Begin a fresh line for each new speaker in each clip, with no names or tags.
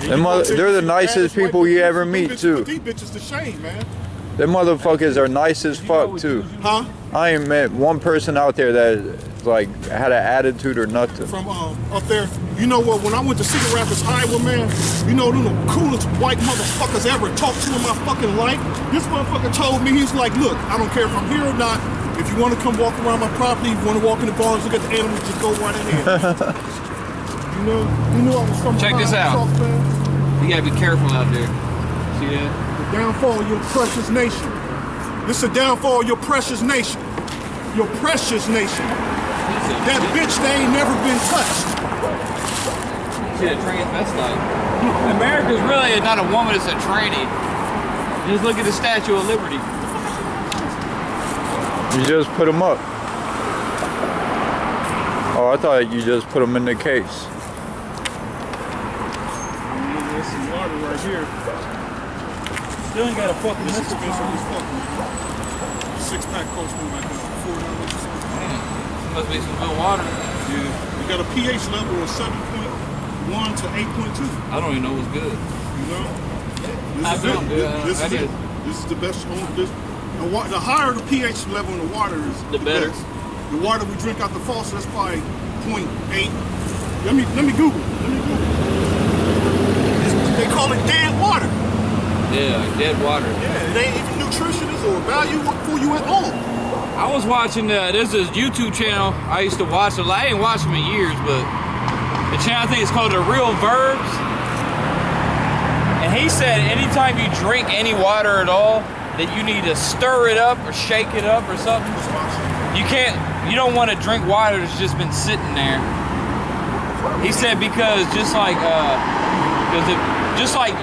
And
Them mother- they're the nicest people you ever meet,
bitches-
too.
These bitches the shame, man.
Them motherfuckers are nice as fuck too.
Huh?
I ain't met one person out there that like had an attitude or nothing.
From um, up there, you know what? When I went to Cedar Rapids Iowa, man, you know them the coolest white motherfuckers I ever talked to in my fucking life. This motherfucker told me he's like, look, I don't care if I'm here or not. If you want to come walk around my property, if you want to walk in the bars, look at the animals, just go right ahead. you know, you knew I was from
Check this out.
South, man.
You gotta be careful out there. See that?
The downfall of your precious nation. This is the downfall of your precious nation. Your precious nation. That bitch, they ain't never been touched.
See that transvestite. America's really not a woman, it's a tranny. Just look at the Statue of Liberty.
You just put them up. Oh, I thought you just put them in the case.
There's water right here.
Still ain't got a fucking
This
missile
expensive
phone.
as fuck. Six pack costs me like uh, four dollars or something.
Must be some good water.
Yeah. We got a pH level of 7.1 to 8.2.
I don't even know what's good.
You know? This
I
is
don't,
it.
yeah,
This
I
is
did.
it. This is the best home. This, the, wa- the higher the pH level in the water is,
The better.
best. The water we drink out the faucet, that's probably 0.8. Let me let me Google. Let me Google. They call it dead water.
Yeah, dead water.
Yeah, it ain't even nutritious or value for you at all.
I was watching, uh, there's this YouTube channel I used to watch. a lot. I ain't watched them in years, but the channel I think is called The Real Verbs. And he said anytime you drink any water at all, that you need to stir it up or shake it up or something. You can't, you don't want to drink water that's just been sitting there. He said because just like, uh, because it, just like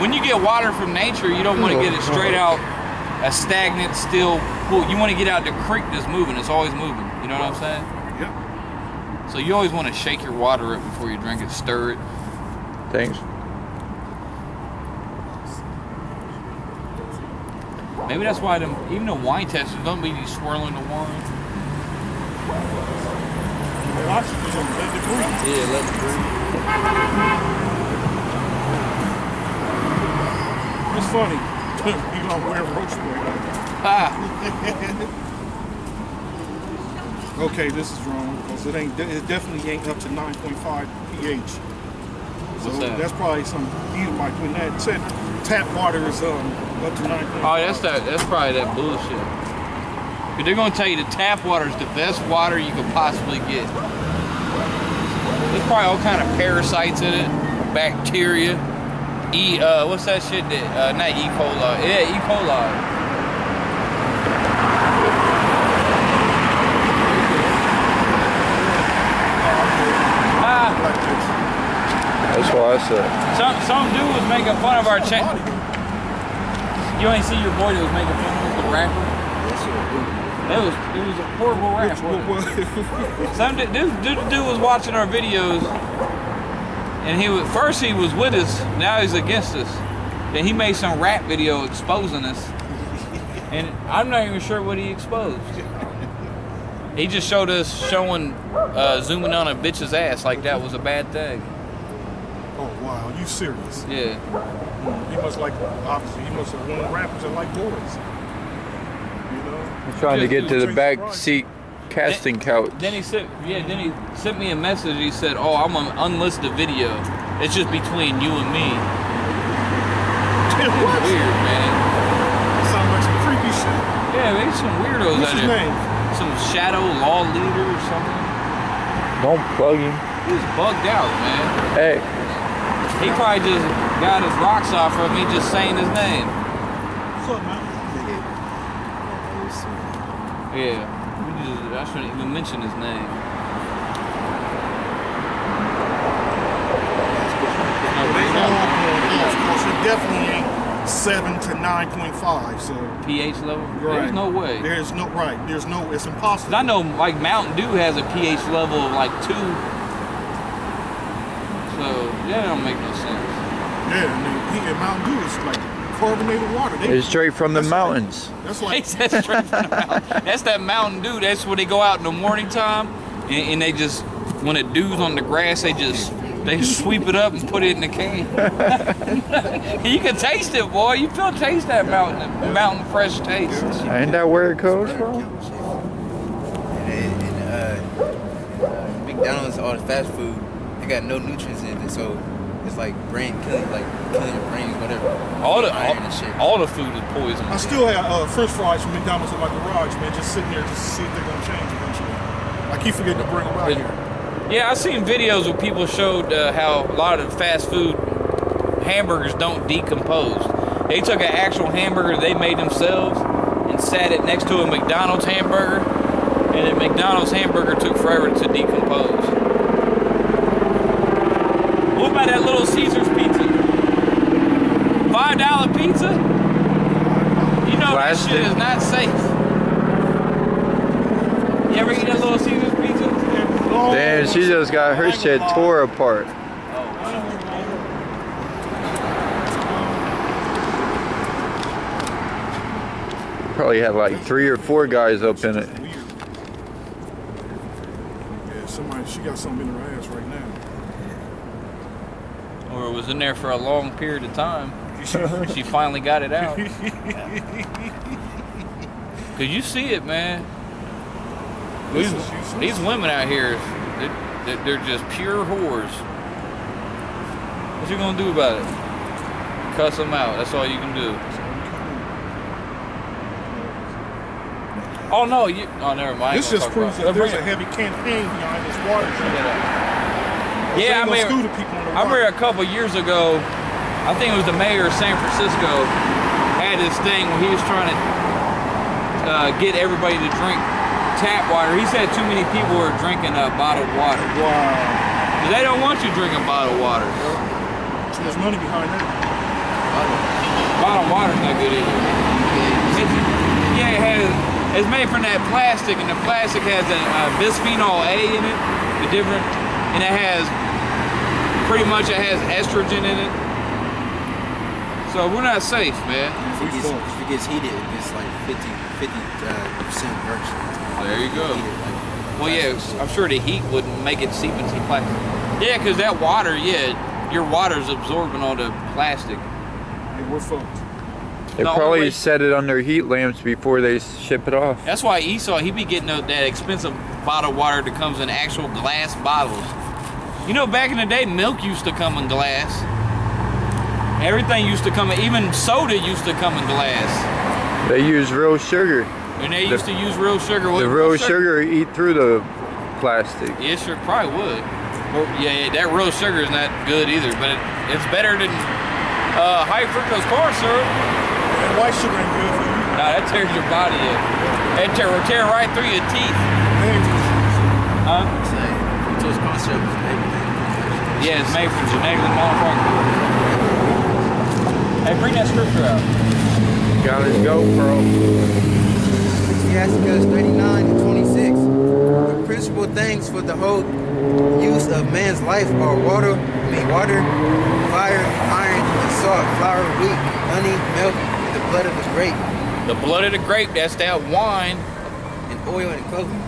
when you get water from nature, you don't want to get it straight oh, out a stagnant, still pool. You want to get out the creek that's moving. It's always moving. You know what I'm saying?
Yeah.
So you always want to shake your water up before you drink it, stir it.
Thanks.
Maybe that's why them, even the wine testers don't be swirling the wine.
Oxygen, let it breathe.
Yeah, let it breathe.
It's funny. you don't wear roach spray.
Ah,
Okay, this is wrong because it ain't. It definitely ain't up to 9.5 pH. So
What's that?
that's probably some you might when that said tap water is um up to 9.5.
oh, that's that. That's probably that bullshit. But they're gonna tell you the tap water is the best water you could possibly get. There's probably all kind of parasites in it, bacteria. E, uh, what's that shit that? Uh, not E. coli. Yeah, E. coli. Ah.
That's what I said.
Some some dude was making fun of our channel. You ain't see your boy that was making fun of the rapper. That was it was a horrible rap. Some dude, this, this dude was watching our videos, and he was first he was with us, now he's against us. Then he made some rap video exposing us, and I'm not even sure what he exposed. He just showed us showing, uh, zooming on a bitch's ass like that was a bad thing.
Oh wow, are you serious?
Yeah.
He must like obviously he must have one of the rappers that like boys. You know?
I'm trying to get to the back seat casting couch.
Then he sent, yeah. Then he sent me a message. He said, "Oh, I'm gonna unlist the video. It's just between you and me." It's
what?
weird, man.
Sound like some creepy shit.
Yeah, there's some weirdos
What's
out
his
there.
name?
Some shadow law leader or something.
Don't bug him.
He He's bugged out, man.
Hey,
He probably just got his rocks off of me just saying his name.
What's up, man?
Yeah. I shouldn't even mention his name. No,
They
he's
know,
not-
yeah, of course, it definitely ain't seven to nine point five. So
pH level.
right.
There's no way.
There's no right. There's no. It's impossible.
I know like Mountain Dew has a pH level of like two. So yeah, that don't make no sense.
Yeah, he, and Mountain Dew is like carbonated water. They,
it's straight from the
That's like-
mountains.
that's
He
like
said straight from the mountain. That's that Mountain Dew. That's where they go out in the morning time and, and they just when it dews on the grass, they just They sweep it up and put it in the can. you can taste it, boy. You feel taste that mountain, mountain fresh taste.
Ain't that where it comes from?
And, and uh, uh, McDonald's, all the fast food, they got no nutrients in it, so it's like brain killing, like killing your brains, whatever.
All the
iron and shit.
all, all the food is poison.
I still have uh, French fries from McDonald's in my garage, man, just sitting there just to see if they're gonna change eventually. I keep forgetting to bring them out here.
Yeah, I've seen videos where people showed uh, how a lot of fast food hamburgers don't decompose. They took an actual hamburger they made themselves and sat it next to a McDonald's hamburger, and the McDonald's hamburger took forever to decompose. What about that little Caesar's pizza? Five dollar pizza? You know that shit is not safe. You ever eat that little Caesar's pizza?
Damn, she just got her shit tore apart. Probably had like three or four guys up in it.
Yeah, somebody, she got something in her ass right now.
Or it was in there for a long period of time. she finally got it out. Cause you see it, man. These,
This is useless.
these women out here, they, they- they're just pure whores. What you gonna do about it? Cuss them out. That's all you can do. Oh no, you. Oh, never mind.
This just proves that there's a heavy campaign behind this water.
Yeah, I mean,
the people the
I remember a couple years ago, I think it was the mayor of San Francisco had this thing where he was trying to uh, get everybody to drink tap water. He said too many people were drinking uh, bottled water.
Wow.
They don't want you drinking bottled water.
So there's money behind that.
Bottled water's not good either. It's, yeah, it has. It's made from that plastic, and the plastic has a uh, bisphenol A in it, the different, and it has pretty much it has estrogen in it. So we're not safe, man.
If it gets, if it gets heated, it gets like 50, 50 uh, percent worse.
There you go.
Heated, like,
Well, yeah,
plastic
I'm sure the heat wouldn't make it seep into the plastic. Yeah, because that water, yeah, your water's absorbing all the plastic.
Hey, we're fucked.
They
No,
probably
wait.
set it under heat lamps before they ship it off.
That's why Esau, he be getting that expensive bottled water that comes in actual glass bottles. You know, back in the day, milk used to come in glass. Everything used to come in, even soda used to come in glass.
They use real sugar.
And they used to use real sugar. What-
The real sugar eat through the plastic.
Yeah, sure, probably would. Or, yeah, yeah, that real sugar is not good either, but it, it's better than uh, high fructose corn syrup.
And white sugar ain't good for you.
Nah, that tears your body up. That tear, will tear right through your teeth. Huh?
Saying, fructose corn syrup is everything.
Yeah, it's made from genetically modified corn. Hey, bring that scripture out.
Got his GoPro.
Ecclesiasticus 39 and 26. The principal things for the whole use of man's life are water, I mean water, fire, iron, and salt, flour, wheat, honey, milk, and the blood of the grape,
The blood of the grape, that's that wine.
and oil and clothing.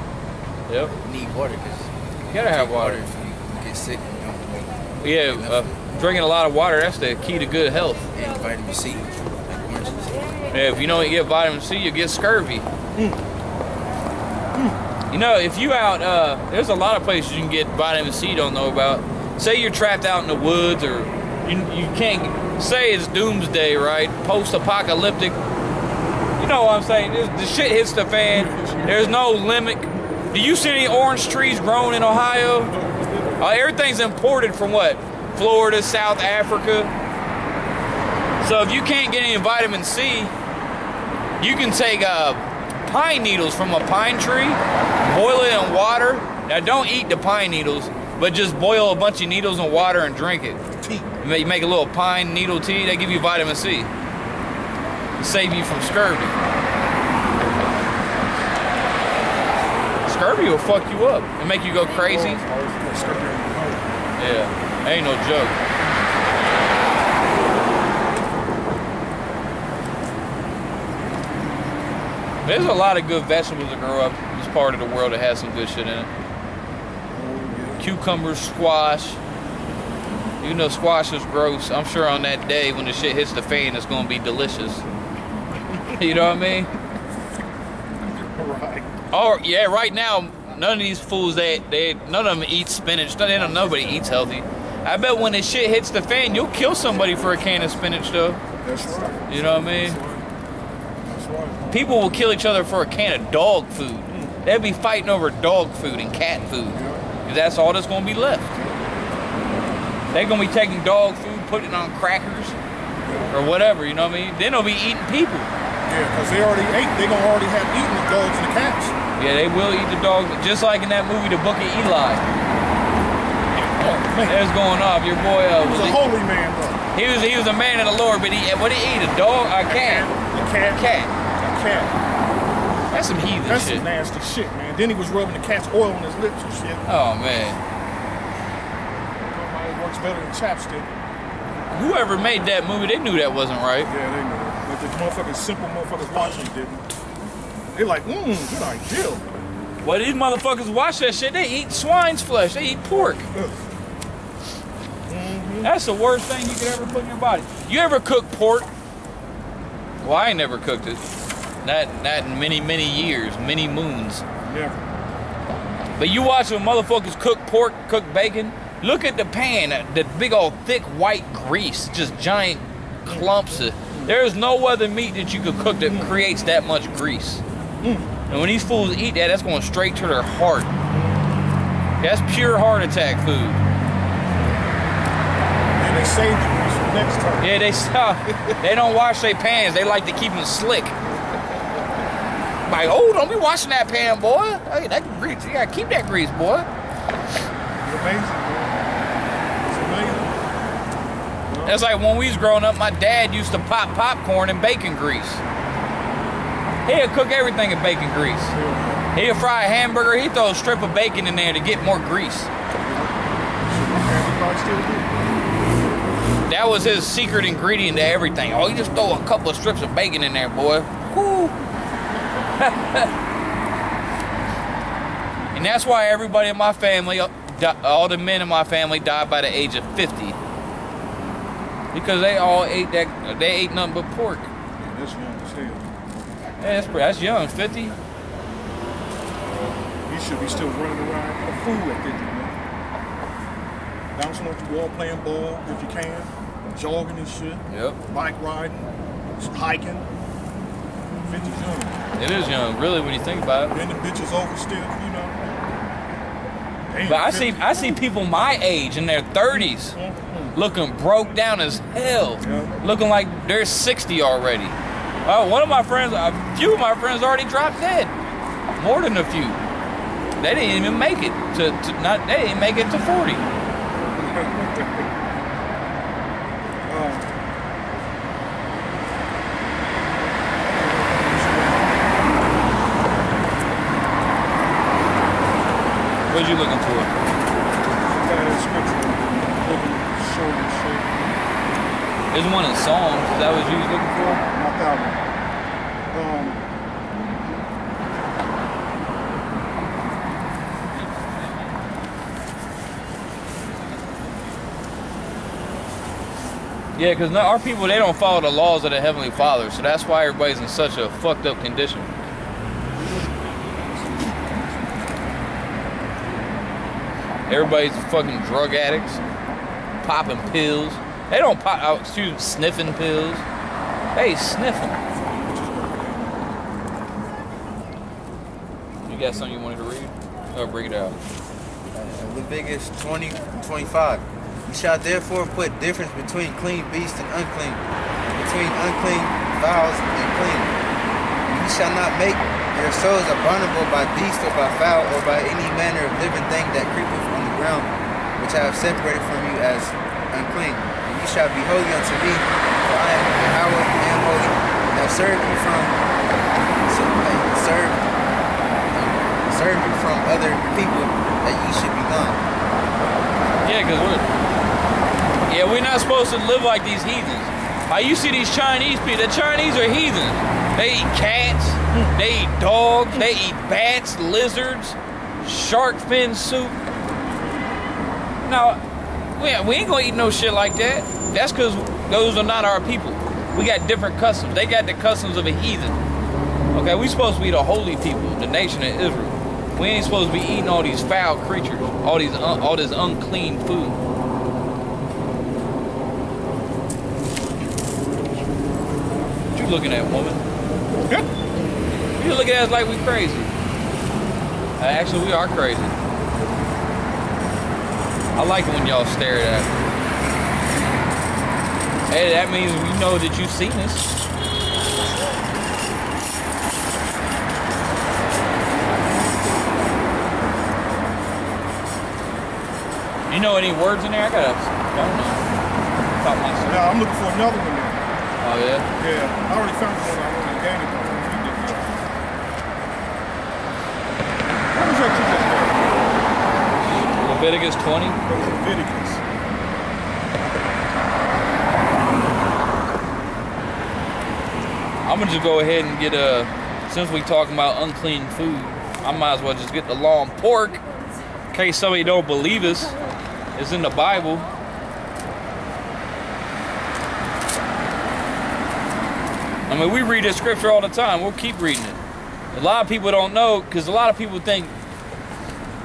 Yep.
You need water because
You gotta have water.
if you, you get sick, you know,
Yeah, uh, drinking a lot of water, that's the key to good health.
and vitamin C.
Yeah, if you don't get vitamin C, you get scurvy. You know, if you out, uh, there's a lot of places you can get vitamin C you don't know about. Say you're trapped out in the woods or you, you can't, say it's doomsday, right? Post-apocalyptic. You know what I'm saying? The shit hits the fan. There's no limit. Do you see any orange trees growing in Ohio? Uh, everything's imported from what? Florida, South Africa. So if you can't get any vitamin C, you can take uh, pine needles from a pine tree, boil it in water. Now don't eat the pine needles, but just boil a bunch of needles in water and drink it.
Tea.
You make- you make a little pine needle tea. They give you vitamin C. Save you from scurvy. Scurvy will fuck you up and make you go crazy. Yeah, ain't no joke. There's a lot of good vegetables that grow up in this part of the world that has some good shit in it. Cucumbers, squash, You know squash is gross. I'm sure on that day when the shit hits the fan, it's gonna be delicious. you know what I mean? Oh yeah, right now none of these fools they they none of them eat spinach. They don't nobody eats healthy. I bet when this shit hits the fan, you'll kill somebody for a can of spinach though.
That's right.
You know what I mean?
That's right.
People will kill each other for a can of dog food. Mm. They'll be fighting over dog food and cat food. that's all that's gonna be left. They're gonna be taking dog food, putting it on crackers or whatever, you know what I mean? Then they'll be eating people.
Yeah, because they already ate. They're gonna already have eaten the dogs and the cats.
Yeah, they will eat the dogs, just like in that movie, The Book of Eli.
Oh man,
That's going off. Your boy uh,
was
was
a holy man though.
he was he was a man of the Lord, but he what did he eat? A dog? A cat?
A cat.
Cat.
A cat.
That's some heathen
That's
shit.
some nasty shit, man. Then he was rubbing the cat's oil on his lips and shit.
Oh man.
Nobody works better than chapstick.
Whoever made that movie, they knew that wasn't right.
Yeah, they know. But the motherfucking simple motherfuckers watching didn't. They like, mmm, good idea.
Well, these motherfuckers watch that shit. They eat swine's flesh. They eat pork.
Ugh. Mm-hmm.
That's the worst thing you could ever put in your body. You ever cook pork? Well, I ain't never cooked it. Not not in many many years, many moons.
Never.
But you watch when motherfuckers cook pork, cook bacon. Look at the pan, uh, that that big old thick white grease, just giant clumps. Of, there's no other meat that you could cook that creates that much grease. Mm. And when these fools eat that, that's going straight to their heart. That's pure heart attack food.
And they save the grease for next time.
Yeah, they stop. they don't wash their pans. They like to keep them slick. Like, oh, don't be washing that pan, boy. Hey, that grease, you gotta keep that grease, boy.
It's amazing, man. It's amazing.
That's like when we was growing up, my dad used to pop popcorn in bacon grease. He'd cook everything in bacon grease. He'd fry a hamburger, he'd throw a strip of bacon in there to get more grease. That was his secret ingredient to everything. Oh, you just throw a couple of strips of bacon in there, boy. Woo. and that's why everybody in my family, uh, all the men in my family, died by the age of 50. Because they all ate that, they ate nothing but pork.
Yeah, that's young as hell.
Yeah, that's, pretty- that's young, 50.
You should be still running around a fool at 50, man. Bouncing off the wall, playing ball if you can, jogging and shit,
Yep.
bike riding, hiking. 50's young.
It is young, really, when you think about it.
Then the bitches over still, you know. Damn,
But I see, I see people my age in their 30s
Mhm.
Looking broke down as hell,
Yeah.
looking like they're 60 already. Uh, one of my friends, a few of my friends already dropped dead. More than a few. They didn't even make it to, to not. They didn't make it to 40.
Um,
What you looking for?
got that scripture, looking short and shit.
There's one in Psalms. Is that what you was looking for?
Not that one. Um,
Yeah, because our people they don't follow the laws of the Heavenly Father, so that's why everybody's in such a fucked up condition. Everybody's fucking drug addicts, popping pills. They don't pop, oh, excuse me, sniffing pills. They sniff them. You got something you wanted to read? Oh, bring it out.
Uh, Leviticus 20, 25. You shall therefore put difference between clean beast and unclean, between unclean fowls and clean. You shall not make your souls abominable by beast or by fowl or by any manner of living thing that creepeth on the ground, which I have separated from you as unclean. You shall be holy unto me, for I am Yahweh, I am holy, have served you from so, like, served um, serve you from other people that you should be gone.
Yeah, because we're yeah we're not supposed to live like these heathens. How you see these Chinese people? The Chinese are heathens. They eat cats, they eat dogs, they eat bats, lizards, shark fin soup. Now, we ain't gonna eat no shit like that. That's because those are not our people. We got different customs. They got the customs of a heathen. Okay, we supposed to be the holy people, the nation of Israel. We ain't supposed to be eating all these foul creatures, all these all this unclean food. What you looking at, woman? You look at us like we crazy. Uh, actually, we are crazy. I like it when y'all stare at me. Hey, that means we know that you've seen us. You know any words in there? I got a phone on. Thought myself.
Now I'm looking for another one now.
Oh yeah.
Yeah, I already found one I wanted to gain it. from. You did that. What was that you just?
Leviticus 20.
Leviticus.
I'm gonna just go ahead and get a. Since we talking about unclean food, I might as well just get the on pork. In case somebody don't believe us, it's in the Bible. I mean, we read this scripture all the time. We'll keep reading it. A lot of people don't know because a lot of people think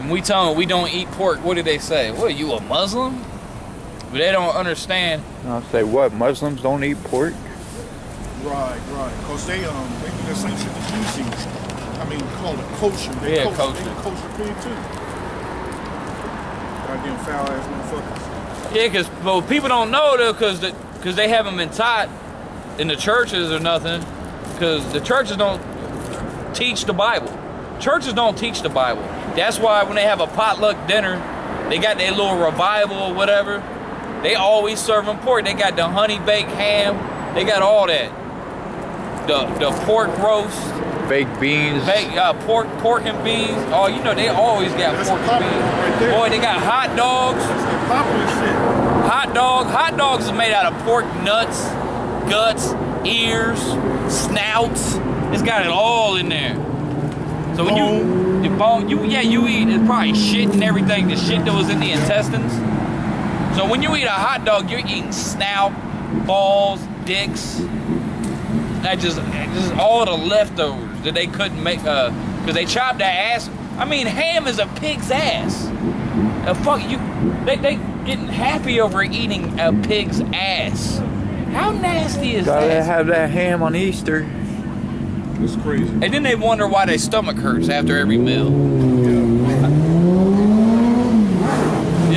when we tell them we don't eat pork, what do they say? What, you a Muslim? But they don't understand.
I'll say what? Muslims don't eat pork?
Right, right. Cause they um they do the same shit that you see. I mean, call it kosher. They
Yeah,
kosher. They kosher pig too. Goddamn foul ass motherfuckers.
Yeah, because well, people don't know though, because the, cause they haven't been taught in the churches or nothing. Because the churches don't teach the Bible. Churches don't teach the Bible. That's why when they have a potluck dinner, they got their little revival or whatever. They always serving pork. They got the honey baked ham. They got all that. The the pork roast,
Baked beans?
baked uh, pork pork and beans. Oh, you know they always got
That's
pork and beans.
right.
Boy, they got hot dogs.
That's the popular shit.
Hot dog. Hot dogs is made out of pork nuts, guts, ears, snouts. It's got it all in there. So when you the bone, you yeah, you eat it's probably shit and everything, the shit that was in the intestines. So when you eat a hot dog, you're eating snout, balls, dicks. That just just all the leftovers that they couldn't make uh because they chopped that ass. I mean ham is a pig's ass. Uh, fuck you. They they getting happy over eating a pig's ass. How nasty is
Gotta
that?
have that ham on Easter.
It's crazy.
and then they wonder why their stomach hurts after every meal. You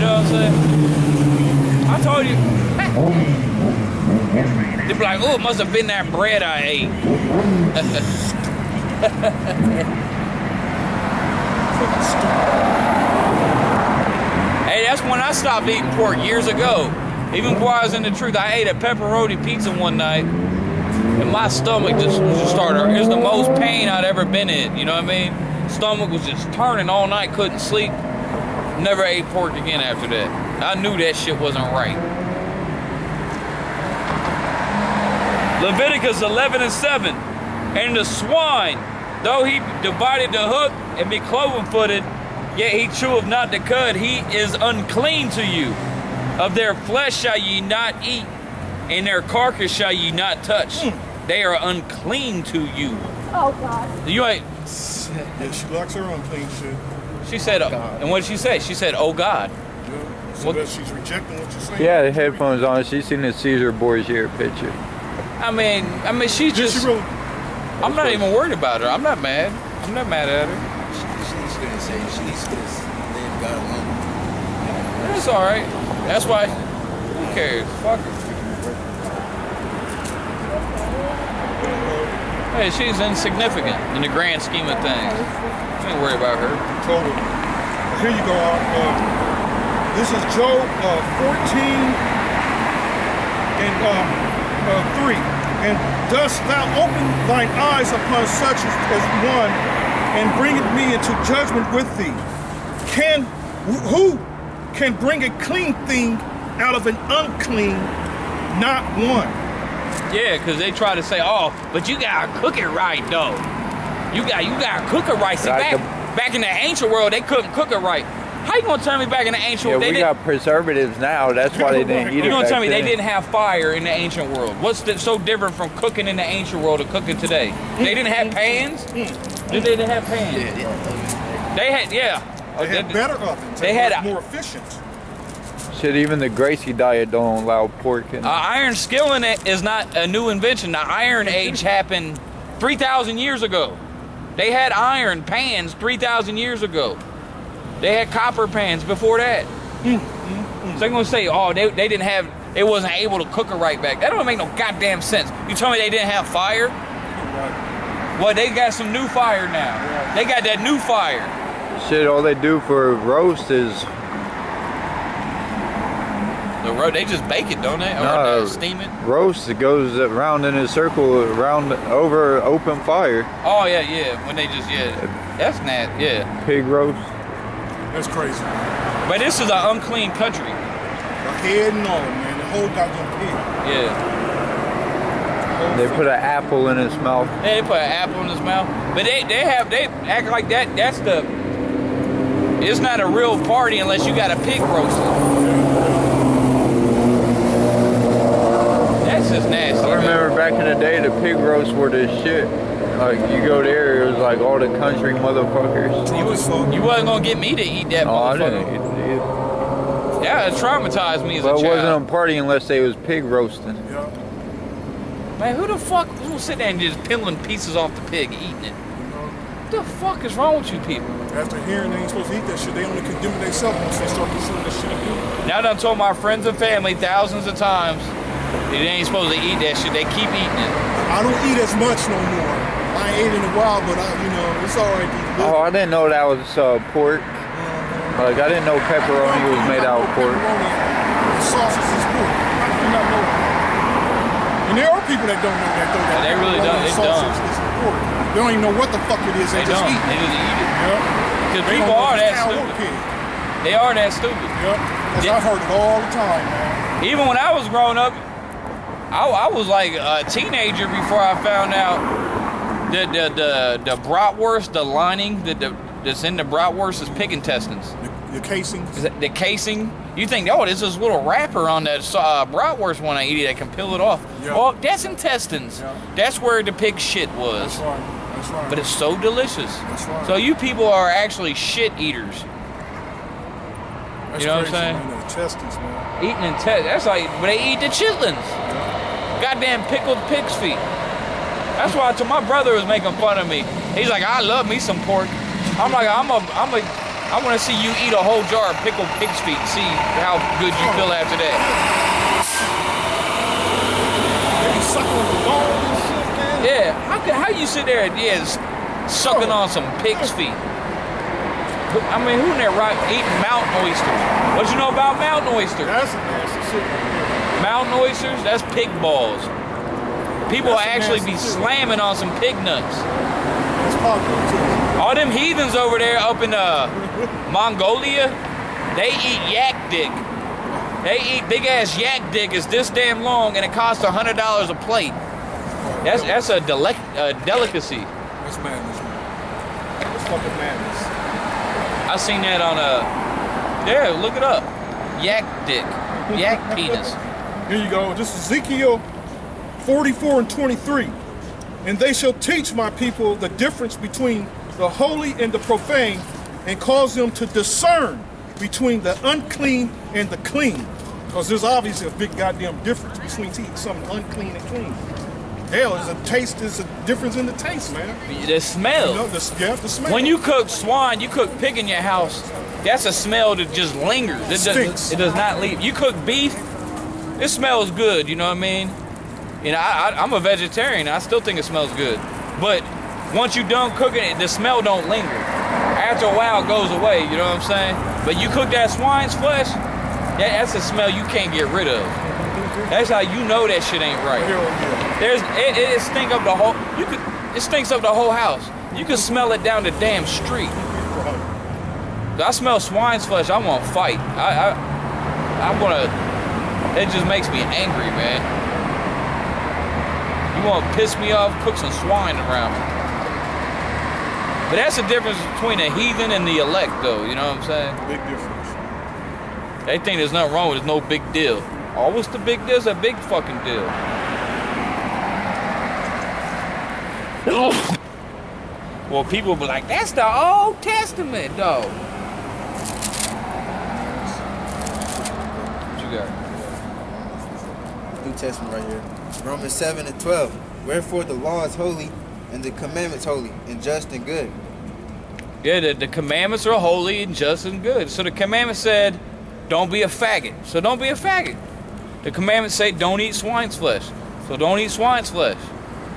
know what I'm saying? I told you. They be like, oh, it must have been that bread I ate. Hey, that's when I stopped eating pork years ago. Even before I was in the truth, I ate a pepperoni pizza one night, and my stomach just, just started. It was the most pain I'd ever been in. You know what I mean? Stomach was just turning all night, couldn't sleep. Never ate pork again after that. I knew that shit wasn't right. Leviticus 11 and 7. And the swine, though he divided the hook and be cloven footed, yet he cheweth not the cud, he is unclean to you. Of their flesh shall ye not eat, and their carcass shall ye not touch. Hmm. They are unclean to you.
Oh God.
You ain't.
Yeah, she likes her unclean shit.
She said, oh, God. and what did she say? She said, "Oh God."
Yeah. So
What-
she's rejecting what you're saying.
Yeah, the headphones on. She's seen the Caesar Borgia picture.
I mean, I mean, she
Did
just.
she really?
I'm not even worried about her. I'm not mad. I'm not mad at her.
She's gonna say she's needs to just leave God alone.
It's all right. That's why. Who cares? Fuck her. Hey, she's insignificant in the grand scheme of things. You ain't worry about her.
Totally. Here you go. Uh, uh, this is Job uh, 14 and um, uh, 3. And dost thou open thine eyes upon such as, as one, and bringeth me into judgment with thee? Can who can bring a clean thing out of an unclean? Not one.
Yeah, because they try to say, "Oh, but you gotta cook it right, though. You got you gotta cook it right." See, back back in the ancient world, they couldn't cook it right. How you gonna tell me back in the ancient
Yeah,
world they
we got preservatives now. That's why they didn't eat it
You gonna
back
tell me they didn't have fire in the ancient world? What's the, so different from cooking in the ancient world to cooking today? They didn't have pans. Did They didn't have pans.
Yeah, yeah.
They had yeah.
They had better ovens.
They had
more efficient.
Shit, even the Gracie diet don't allow pork in.
Uh, iron skilling it is not a new invention. The Iron Age happened 3,000 years ago. They had iron pans 3,000 years ago. They had copper pans before that. Mm, mm, mm. So they're gonna say, oh, they, they didn't have, it wasn't able to cook it right back. That don't make no goddamn sense. You tell me they didn't have fire? Well, they got some new fire now. They got that new fire.
Shit, all they do for roast is
The road, they just bake it, don't they? Or
No.
uh, steam it?
roast. It goes around in a circle around over open fire.
Oh yeah, yeah. When they just yeah, uh, that's not yeah.
Pig roast.
That's crazy.
But this is an unclean country.
The head and all, man. The whole goddamn pig.
Yeah.
They put an apple in his mouth.
Yeah, They put an apple in his mouth. But they, they have they act like that that's the it's not a real party unless you got a pig roasted. That's just nasty.
I
man.
remember back in the day, the pig roasts were the shit. Like you go there, it was like all the country motherfuckers.
You, was, you wasn't gonna get me to eat that
Oh, I didn't. eat it.
Yeah, it traumatized me as
But
a
it
child.
wasn't a party unless they was pig roasting.
Yeah.
Man, who the fuck who's gonna sit there and just peeling pieces off the pig, eating it? What the fuck is wrong with you people?
After hearing they ain't supposed to eat that shit, they only condemn it themselves once they start consuming that shit again.
Now I done told my friends and family thousands of times they ain't supposed to eat that shit. They keep eating it.
I don't eat as much no more. I ain't ate in a while, but I, you know, it's all right to eat. a
Oh,
little.
I didn't know that was uh, pork. Like I didn't know pepperoni was made out of pork.
Pepperoni and sausage is pork. How do you not know that? And there are people that don't know that though. That
They really
pepperoni
don't.
and
They
sausage
don't.
is pork. They don't even know what the fuck it is. They,
They
just
don't.
eat.
They just eat it.
Yeah.
Because
They
people
don't know
are
if it's
that
cow or
stupid.
pig.
They are that stupid.
Yeah. 'Cause
Yeah.
I've heard it all the time, man.
Even when I was growing up, I, I was like a teenager before I found out that the the the bratwurst, the lining that the, that's in the bratwurst is pig intestines.
The, the
that the casing? You think, oh, there's this little wrapper on that uh, bratwurst when I eat it, I can peel it off.
Yeah.
Well, that's intestines.
Yeah.
That's where the pig shit was.
That's right. That's right.
But it's so delicious.
That's right.
So you people are actually shit eaters.
That's
you know what I'm
crazy,
saying?
Man. The intestines, man.
Eating te- that's like, but they eat the chitlins. Goddamn pickled pig's feet. That's why I told my brother was making fun of me. He's like, I love me some pork. I'm like, I'm a, I'm a, I want to see you eat a whole jar of pickled pig's feet. and See how good you feel after that.
They be sucking on the bone and shit, man.
Yeah. How can, how you sit there and yeah, sucking oh. on some pig's feet? I mean, who in there right eating mountain oysters? What you know about mountain oysters?
That's a nasty shit.
Mountain oysters, that's pig balls. People
a
actually be slamming on some pig nuts.
It's popular too.
All them heathens over there up in uh, Mongolia, they eat yak dick. They eat big ass yak dick. It's this damn long and it costs a hundred dollars a plate. That's that's a, delic- a delicacy.
That's madness, man. That's fucking madness.
I seen that on a. There, look it up. Yak dick, yak penis.
Here you go. This is Ezekiel 44 and 23. And they shall teach my people the difference between the holy and the profane, and cause them to discern between the unclean and the clean. Because there's obviously a big goddamn difference between eating something unclean and clean. Hell, there's a taste, there's a difference in the taste, man.
The smell.
You know, the, yeah, the smell.
When you cook swine, you cook pig in your house, that's a smell that just lingers. It
Stinks.
does, it does not leave. You cook beef, it smells good, you know what I mean? You know, I, I'm a vegetarian, I still think it smells good. But once you're done cooking it, the smell don't linger. After a while, it goes away, you know what I'm saying? But you cook that swine's flesh, that, that's a smell you can't get rid of. That's how you know that shit ain't right. There's it, it stink up the whole. You could it stinks up the whole house. You can smell it down the damn street. I smell swine's flesh. I want to fight. I I I want to. It just makes me angry, man. You want to piss me off? Cook some swine around me. But that's the difference between a heathen and the elect, though. You know what I'm saying?
Big difference.
They think there's nothing wrong with it. There's no big deal. Oh, what's the big deal? It's a big fucking deal. well, people be like, that's the Old Testament, though. What you got?
New Testament right here. Romans 7 and 12. Wherefore the law is holy, and the commandments holy, and just and good.
Yeah, the, the commandments are holy and just and good. So the commandment said, don't be a faggot. So don't be a faggot. The commandments say, don't eat swine's flesh. So don't eat swine's flesh.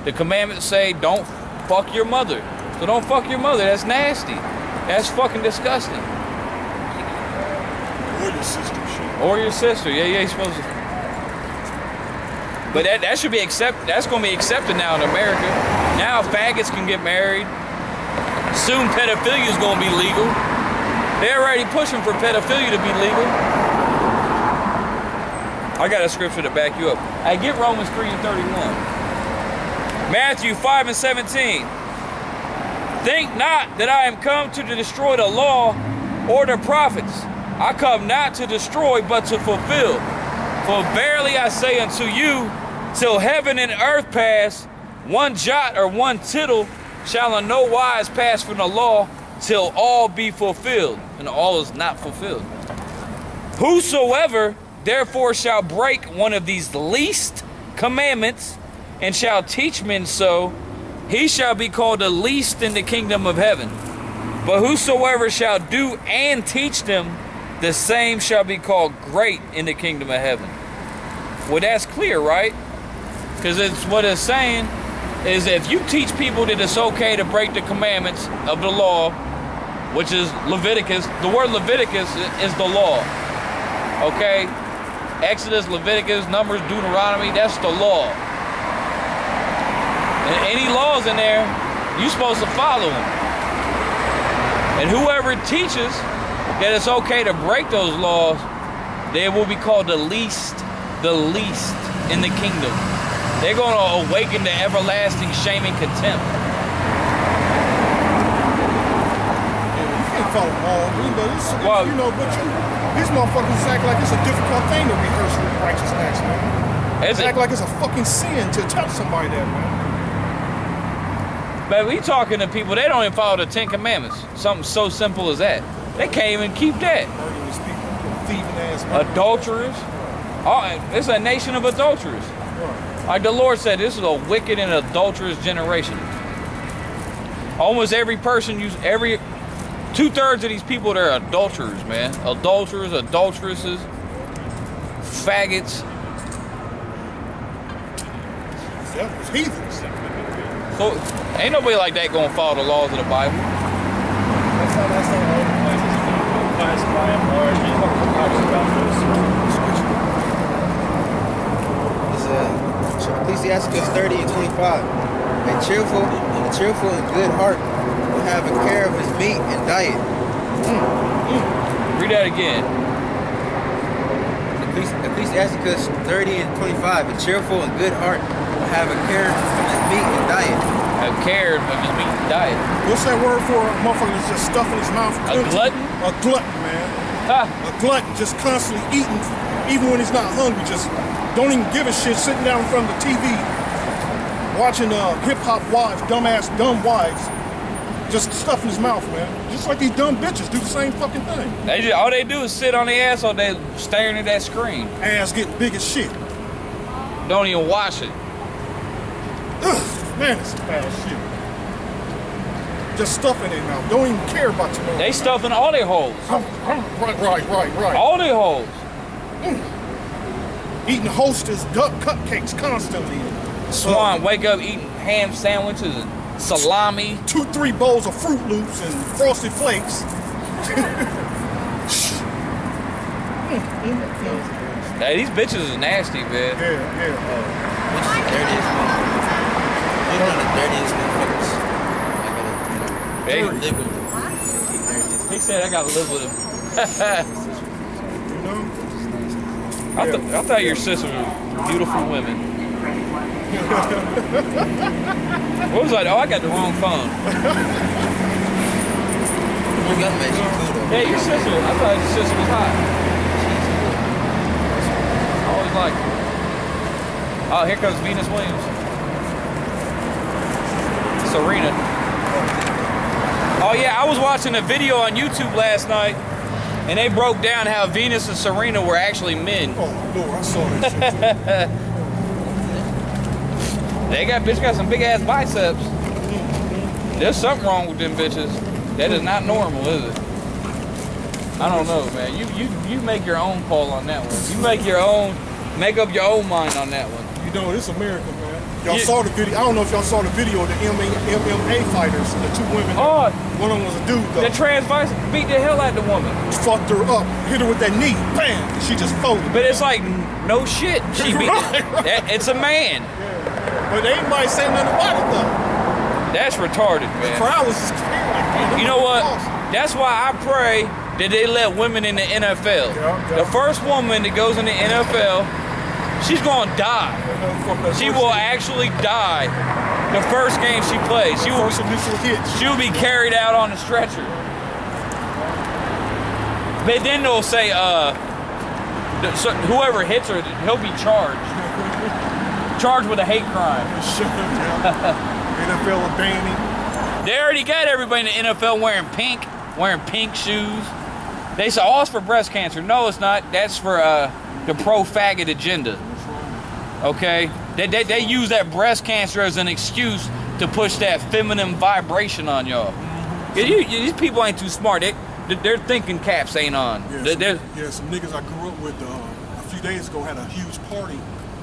The commandments say, don't fuck your mother. So don't fuck your mother. That's nasty. That's fucking disgusting.
Or your sister shit.
Or your sister. Yeah, yeah, you're supposed to. But that, that should be accepted. That's going to be accepted now in America. Now faggots can get married. Soon pedophilia is going to be legal. They're already pushing for pedophilia to be legal. I got a scripture to back you up. I get Romans 3 and 31. Matthew 5 and 17. Think not that I am come to destroy the law or the prophets. I come not to destroy, but to fulfill. For verily I say unto you, till heaven and earth pass, one jot or one tittle shall in no wise pass from the law till all be fulfilled. And all is not fulfilled. Whosoever therefore shall break one of these least commandments and shall teach men so, he shall be called the least in the kingdom of heaven. But whosoever shall do and teach them, the same shall be called great in the kingdom of heaven. Well, that's clear, right? Because it's what it's saying is if you teach people that it's okay to break the commandments of the law, which is Leviticus, the word Leviticus is the law. Okay? Exodus, Leviticus, Numbers, Deuteronomy, that's the law. And any laws in there, you're supposed to follow them. And whoever teaches that it's okay to break those laws, they will be called the least, the least in the kingdom. They're going to awaken to everlasting shame and contempt.
Yeah, you can't follow all. You know, this,
Well-
you know, but you, these motherfuckers act like it's a difficult thing to rehearse righteous acts, man.
Is it?
Act like it's a fucking sin to tell somebody that, man.
But we talking to people, they don't even follow the Ten Commandments. Something so simple as that. They can't even keep that.
Murdering these people, thieving ass.
Adulterers. Oh, it's a nation of adulterers. Like the Lord said, this is a wicked and adulterous generation. Almost every person use every two thirds of these people they're adulterers, man. Adulterers, adulteresses, faggots.
Heathens.
So ain't nobody like that gonna follow the laws of the Bible.
That's how that's or you talk about this.
It's Ecclesiasticus 30 and 25. A cheerful, a cheerful and good heart will have a care of his meat and diet.
Read that again.
Ecclesi- Ecclesiasticus 30 and 25. A cheerful and good heart will have a care of his meat and diet.
Have cared of his meat and diet.
What's that word for a motherfucker that's just stuffing his mouth?
A
clenching?
glutton?
A glutton, man.
Ha!
A glutton just constantly eating, even when he's not hungry. Just don't even give a shit. Sitting down in front of the TV, watching uh, hip hop wives, dumbass dumb wives, just stuffing his mouth, man. Just like these dumb bitches do the same fucking thing.
They just, all they do is sit on their ass all day staring at that screen.
Ass getting big as shit.
Don't even watch it.
Ugh, man, it's foul shit. Just stuffing it now. Don't even care about tomorrow.
They stuffing all their holes.
Right, right, right, right.
All their holes.
Eating hostess duck cupcakes constantly.
Swan uh, wake up eating ham sandwiches and salami.
Two, three bowls of Froot Loops and Frosted Flakes.
Hey, these bitches is nasty, man.
Yeah, yeah. Uh.
Which is the dirtiest motherfuckers. They're one of the dirtiest motherfuckers. I
Hey,
gotta live with them.
he said I gotta live with him.
You know?
I, th- I thought your sisters were beautiful women. what was I? Oh, I got the wrong phone.
You got met you.
Yeah, your sister. I thought your sister was hot. I always like. Oh, here comes Venus Williams. Serena. Oh yeah, I was watching a video on YouTube last night, and they broke down how Venus and Serena were actually men.
Oh Lord, I saw that shit.
They got bitch got some big ass biceps. There's something wrong with them bitches. That is not normal, is it? I don't know, man. You you you make your own call on that one. You make your own, make up your own mind on that one.
You know, it's America, man. Y'all
Yeah.
saw the video. I don't know if y'all saw the video of the MMA, fighters, the two women.
Oh,
One of them was a dude, though.
the trans vice beat the hell out the woman.
fucked her up, hit her with that knee, bam, and she just folded.
But it's like no shit. She beat.
Right, right.
That, it's a man.
But ain't nobody saying nothing about it though.
That's retarded,
The
man.
crowd was just like,
You know what?
awesome.
That's why I pray that they let women in the NFL.
Yeah, yeah.
The first woman that goes in the NFL, she's gonna die. She will actually die the first game she plays. She will,
first initial hit.
she will be carried out on a stretcher. But then they'll say, uh, so whoever hits her, he'll be charged. Charged with a hate crime.
Shut up, yeah. NFL abandoning.
They already got everybody in the NFL wearing pink, wearing pink shoes. They say, oh, it's for breast cancer. No, it's not. That's for uh, the pro faggot agenda. Okay? They, they, they use that breast cancer as an excuse to push that feminine vibration on y'all. Yeah, you, you- these people ain't too smart. They, their thinking caps ain't on.
Yeah,
They-
some,
they're-
yeah, some niggas I grew up with uh, a few days ago had a huge party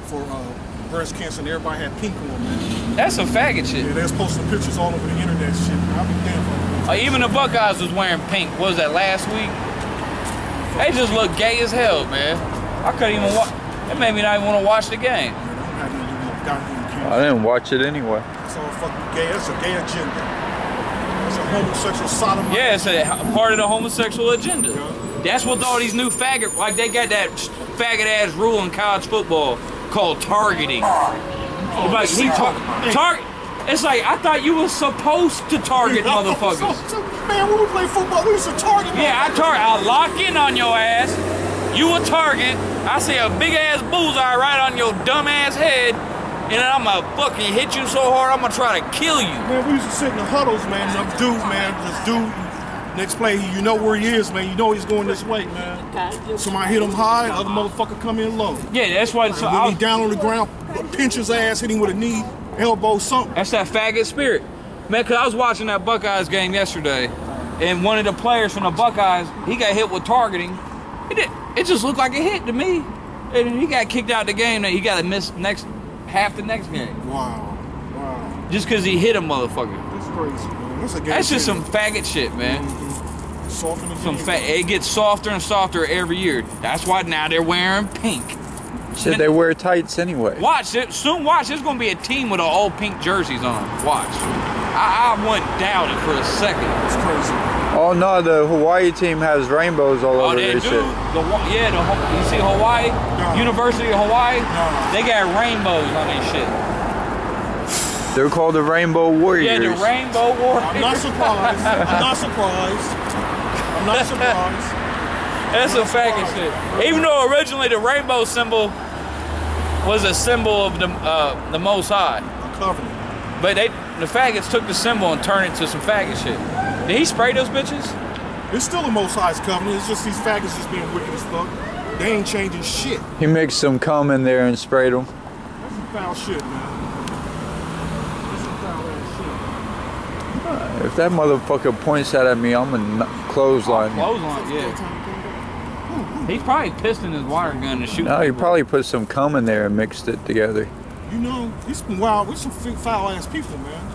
for uh, breast cancer and everybody had pink on, man.
that's some faggot shit.
Yeah, they was posting pictures all over the internet shit. I'll be damned.
Uh, even the Buckeyes was wearing pink. What was that last week? They just look gay as hell, man. I couldn't even watch. It made me not even want to watch the game.
Yeah, they don't have any no goddamn
I didn't watch it anyway.
It's all fucking gay. That's a gay agenda. It's a homosexual sodomite.
Yeah, it's a part of the homosexual agenda. That's what all these new faggot, like they got that faggot ass rule in college football called targeting. Oh, it's like he tar- target. It's like I thought you was supposed to target motherfuckers.
Man, when we play football, we used to target.
Yeah, I target. I lock in on your ass. You a target. I see a big ass bullseye right on your dumb ass head, and then I'm gonna fucking hit you so hard I'm gonna try to kill you.
Man, we used to sit in the huddles, man. Some dude, man, this dude. Next play, you know where he is, man. You know he's going this way, man. Somebody hit him high, other motherfucker come in low.
Yeah, that's why. So
when he down on the ground, pinch his ass, hit him with a knee, elbow, something.
That's that faggot spirit. Man, cause I was watching that Buckeyes game yesterday, and one of the players from the Buckeyes, he got hit with targeting. It, it just looked like a hit to me. And he got kicked out the game that he got to miss next half the next game.
Wow, wow,
Just cause he hit a motherfucker.
that's crazy, man. That's a
That's just some faggot shit, man. Mm-hmm.
Soften the
Some fat it gets softer and softer every year. That's why now they're wearing pink.
Shit, they wear tights anyway.
Watch it soon watch, there's gonna be a team with all pink jerseys on. Watch. I, I wouldn't doubt it for a second.
It's crazy.
Oh no, the Hawaii team has rainbows all
Oh,
over
they
their
do.
shit.
The Wa- yeah, the you see Hawaii,
No.
University of Hawaii,
No.
they got rainbows on their shit.
They're called the Rainbow Warriors.
Yeah, the Rainbow Warriors.
I'm not surprised. I'm not surprised. I'm not surprised.
That's a faggot shit. Even though originally the rainbow symbol was a symbol of the uh, the Most High,
A covenant.
but they the faggots took the symbol and turned it to some faggot shit. Did he spray those bitches?
It's still the Most High's covenant. It's just these faggots just being wicked as fuck. They ain't changing shit.
He mixed some cum in there and sprayed them.
That's some foul shit, man. That's foul ass shit.
If that motherfucker points that at me, I'm gonna clothesline him.
Clothesline, yeah. He's probably pissed in his water gun to shoot.
No, he
people.
probably put some cum in there and mixed it together.
You know, these some wild, we some foul ass people, man.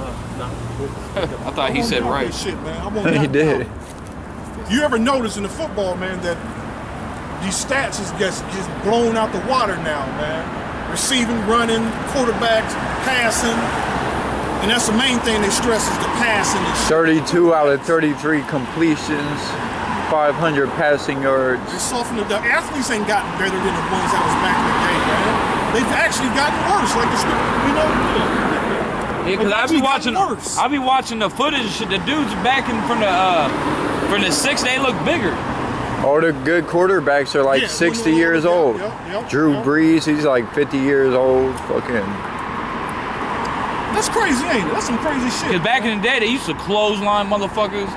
I thought he said right.
Shit, man. I won't
he did.
that. You ever notice in the football, man, that these stats is just just blown out the water now, man. Receiving, running, quarterbacks, passing, and that's the main thing they stress is the passing
32 out of 33 completions, 500 passing yards.
They softened it. The athletes ain't gotten better than the ones that was back in the day, man. They've actually gotten worse. Like the you know.
Yeah, cause I
actually
be watching.
worse.
I be watching the footage. The dudes back in from the uh, from the six, they look bigger.
All the good quarterbacks are like
Yeah,
60
when-
years
yeah,
old.
yeah, yeah,
Drew
yeah.
Brees, he's like 50 years old. Fucking.
That's crazy, ain't it? That's some crazy shit.
Cause back in the day, they used to clothesline motherfuckers.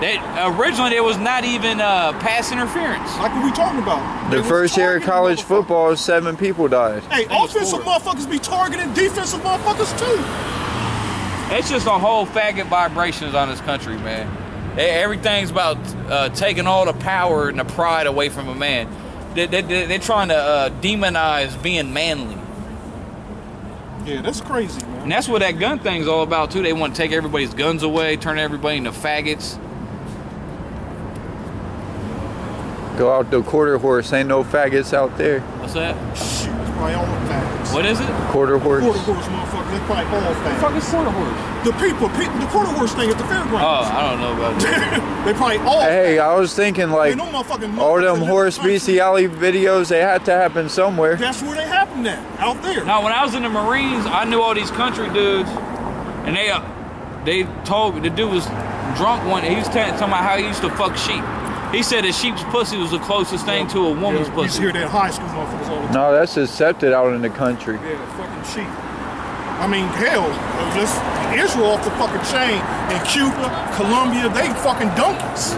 They originally there was not even uh, pass interference.
like what we talking about.
The
was
first year of college football, seven people died.
Hey,
think it's
offensive motherfuckers be targeting defensive motherfuckers too.
It's just a whole faggot vibrations on this country, man. Everything's about uh, taking all the power and the pride away from a man. They, they, they, they're trying to uh, demonize being manly.
Yeah, that's crazy, man.
And that's what that gun thing's all about, too. They want to take everybody's guns away, turn everybody into faggots.
Go out the quarter horse. Ain't no faggots out there.
What's that?
Shit, it's probably all fags.
What is it?
Quarter horse.
Quarter horse motherfuckers, they probably all fags.
Fucking quarter horse.
The people, people, the quarter horse thing at the fairgrounds.
Oh,
fairgrounds.
I don't know about that.
they probably all
Hey,
fags.
I was thinking like
Ain't no
all them horse
country.
bestiality videos, they had to happen somewhere.
That's where they happen at, out there.
Now, when I was in the Marines, I knew all these country dudes, and they uh, they told me the dude was drunk one. He was telling, talking about how he used to fuck sheep. He said a sheep's pussy was the closest thing to a woman's
yeah, You used to hear that high school motherfuckers all the time.
No, that's accepted out in the country.
Yeah, fucking sheep. I mean, hell, just Israel off the fucking chain. In Cuba, Colombia, they fucking donkeys.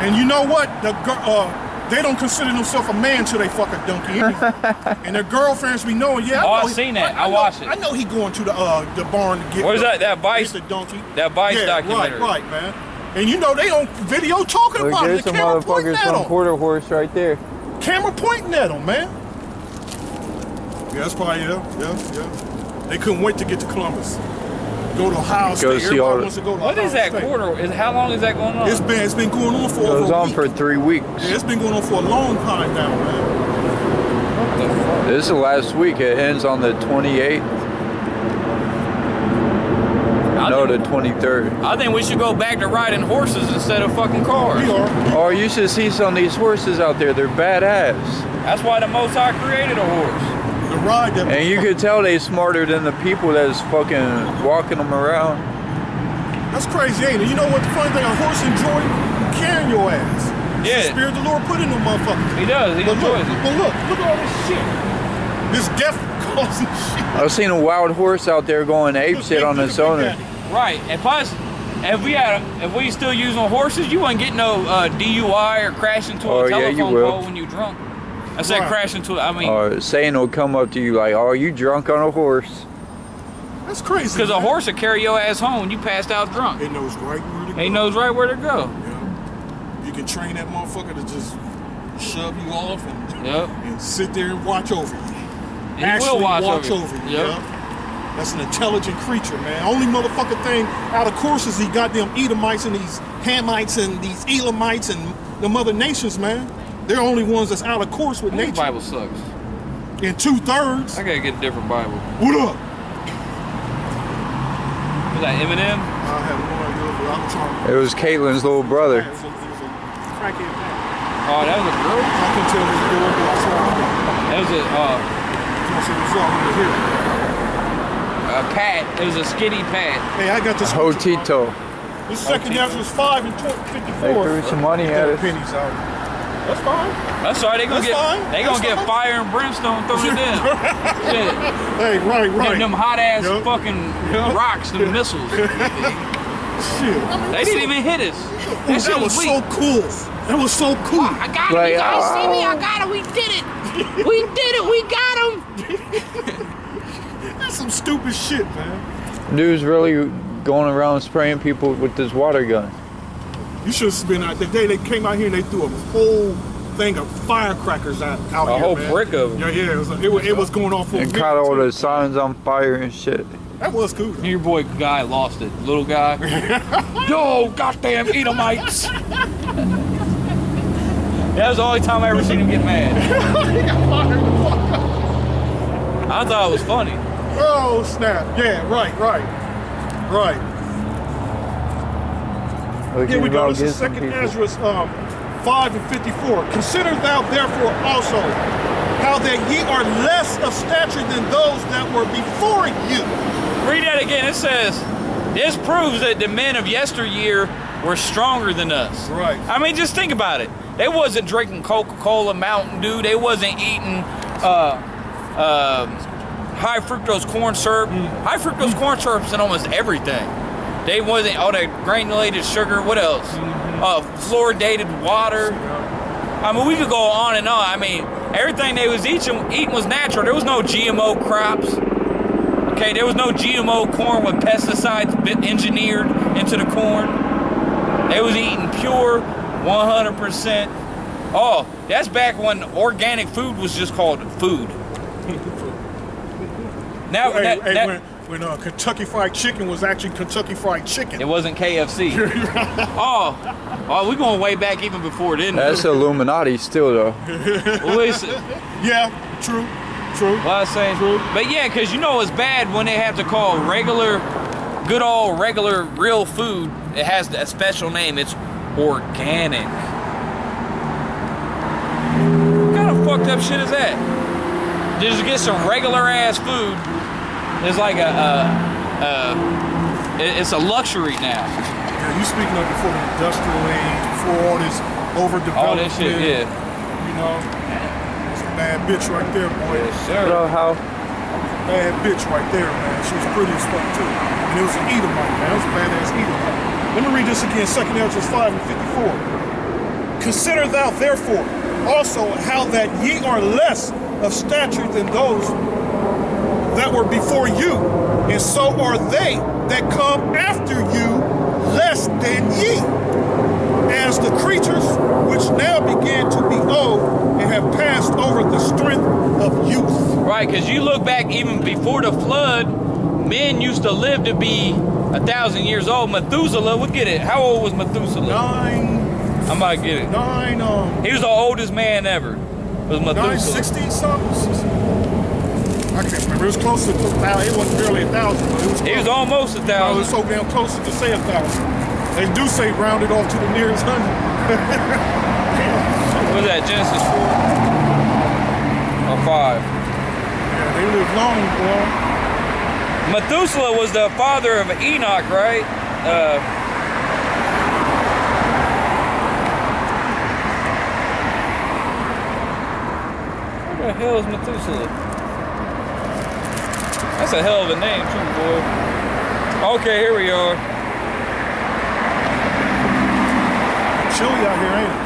And you know what? The gir- uh, they don't consider themselves a man till they fuck a donkey anyway. and their girlfriends be knowing, yeah. I
Oh,
know
I
he-
seen that. I
know-
watched it.
I know he going to the uh, the barn to get.
Where's
the-
that- that Vice-
get the donkey?
that Vice
yeah,
documentary.
Right, right, man. And you know they on video talking
Look,
about
there's
it. The
some
camera pointing
motherfuckers
at
from quarter horse right there.
Camera pointing at them, man. Yeah, that's probably yeah, yeah, yeah. They couldn't wait to get to Columbus. Go to Ohio State.
Go see
Everybody
all the-
wants to go to
What
Ohio
is that
State.
quarter? Is how long is that going on?
It's been it's been going on for
Goes
over a
on
week.
for three weeks.
yeah, it's been going on for a long time now, man.
What the fuck?
This is the last week. It ends on the 28th.
I
No,
think,
the 23rd.
I think we should go back to riding horses instead of fucking cars.
We are.
Oh, you should see some of these horses out there. They're badass.
That's why the Most High created a horse.
The ride that
And you could tell they smarter than the people that's fucking walking them around.
that's crazy, ain't it? You know what the funny thing? A horse enjoy carrying your ass. It's
Yeah.
The spirit of the Lord put in them motherfuckers.
He does. He
But look,
enjoys it.
but look, look at all this shit. This death causing shit.
I've seen a wild horse out there going ape shit on
look
its
at Big
owner.
Daddy.
Right, and plus, if we had, if we still using horses, you wouldn't get no uh, DUI or crash into a
Oh, yeah, you
telephone
will.
pole when you drunk. I said
Right.
crash into. I mean,
Or Satan will come up to you like, "Oh, you drunk on a horse?"
That's crazy.
because a horse will carry your ass home when you passed out drunk.
It knows right where to go.
He knows right where to go.
Yeah. You can train that motherfucker to just shove you off and,
Yep.
and sit there and watch over you.
And
Actually
will watch,
watch
over.
over
you.
you.
Yep.
Yeah. That's an intelligent creature, man. Only motherfucking thing out of course is he got them Edomites and these Hamites and these Elamites and the mother nations, man. They're only ones that's out of course with
This
nature.
Bible sucks.
In two thirds.
I gotta get a different Bible.
What up?
Was that Eminem?
I have no idea, but I'm trying.
It was Caitlin's little brother.
It was a, it was a crackhead man.
Oh, that was a girl.
I can tell this girl, but I swear I
That was a uh,
can't see what's up over here.
A pat. It was a skinny pat.
Hey, I got this.
Hotito.
This second
Hotito.
was five and 20, 54.
They threw some money at
Got
us.
pennies out. That's fine.
That's all right. They gonna
That's
get
fine.
they gonna
That's
get
fine.
fire and brimstone thrown at them. Shit.
Hey, right, right.
Them, them hot ass
Yup.
fucking
Yup.
rocks, them missiles.
Shit.
They didn't even hit us.
That,
That
was
was
so cool. That was so cool.
I got
Like,
it. You guys see me? I
oh.
got it. We did it. We did it. We got him.
That's some stupid shit, man.
Dude's really going around spraying people with this water gun.
You should have been out the day they came out here and they threw a whole thing of firecrackers out, out
A
here.
whole
man.
brick of 'em.
Yeah, yeah. It was, it was, it was going off
And caught all the signs on fire and shit.
That was cool. though.
Your boy guy lost it. Little guy. Yo, goddamn Edomites. that was the only time I ever seen him get mad.
he got fired the fuck up.
I thought it was funny.
Oh snap! Yeah, right, right, right.
Looking
Here we go.
about
This is second
people.
Esdras um, 5 and 54. Consider thou therefore also how that ye are less of stature than those that were before you.
Read that again. It says, this proves that the men of yesteryear were stronger than us.
Right.
I mean, just think about it. They wasn't drinking Coca-Cola, Mountain Dew. They wasn't eating uh, uh, high fructose corn syrup. Mm. High fructose mm. corn syrup's in almost everything. They wasn't all that granulated sugar. What else? Mm-hmm. Uh, fluoridated water. I mean, we could go on and on. I mean, everything they was eating, eating was natural. There was no GMO crops. Okay, there was no GMO corn with pesticides engineered into the corn. They was eating pure, 100%. Oh, that's back when organic food was just called food. Now,
Hey,
that-
hey,
that-
when, when uh, Kentucky Fried Chicken was actually Kentucky Fried Chicken.
it wasn't KFC. oh, oh, we going way back even before then.
That's Illuminati still though.
Listen,
Yeah, true, true.
What I was saying, but yeah, because you know it's bad when they have to call regular, good old regular real food. It has a special name. It's organic. What kind of fucked up shit is that? Just get some regular ass food. It's like a, a, a it's a luxury now.
Yeah, you speaking of before the industrial age, before all this overdevelopment.
All this shit, yeah.
You know, it's a bad bitch right there, boy.
Hello, how?
Bad bitch right there, man. She was pretty as fuck too. And it was an Edomite, man. It was a badass Edomite. Let me read this again, 2nd Ezra 5 and 54. Consider thou therefore also how that ye are less of stature than those that were before you, and so are they that come after you less than ye, as the creatures which now began to be old and have passed over the strength of youth.
Right, because you look back even before the flood, men used to live to be a thousand years old. Methuselah, we get it. How old was Methuselah?
Nine,
I might get it.
nine, um,
He was the oldest man ever. Was
nine
Methuselah?
sixty something. I can't remember. It was close to a thousand. It wasn't a thousand, but it was.
He was
close.
almost a
I was so damn close to say a thousand. They do say round it off to the nearest hundred.
What was that? Genesis four or five?
Yeah, they live long, boy.
Methuselah was the father of Enoch, right? Uh, who the hell is Methuselah? That's a hell of a name, too, boy. Okay, here we are.
Chilly out here, ain't it?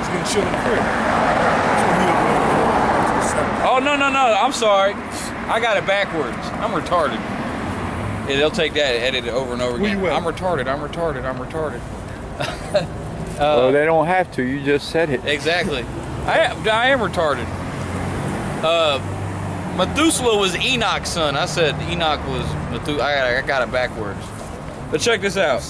It's getting chilly in the crib. That's what he up there.
Oh no no no! I'm sorry. I got it backwards. I'm retarded. Yeah, they'll take that, and edit it over and over again.
you?
I'm retarded. I'm retarded. I'm retarded.
well, they don't have to. You just said it.
Exactly. I am, I am retarded. Uh, Methuselah was Enoch's son. I said Enoch was Methuselah. I got, I got it backwards. But check this out.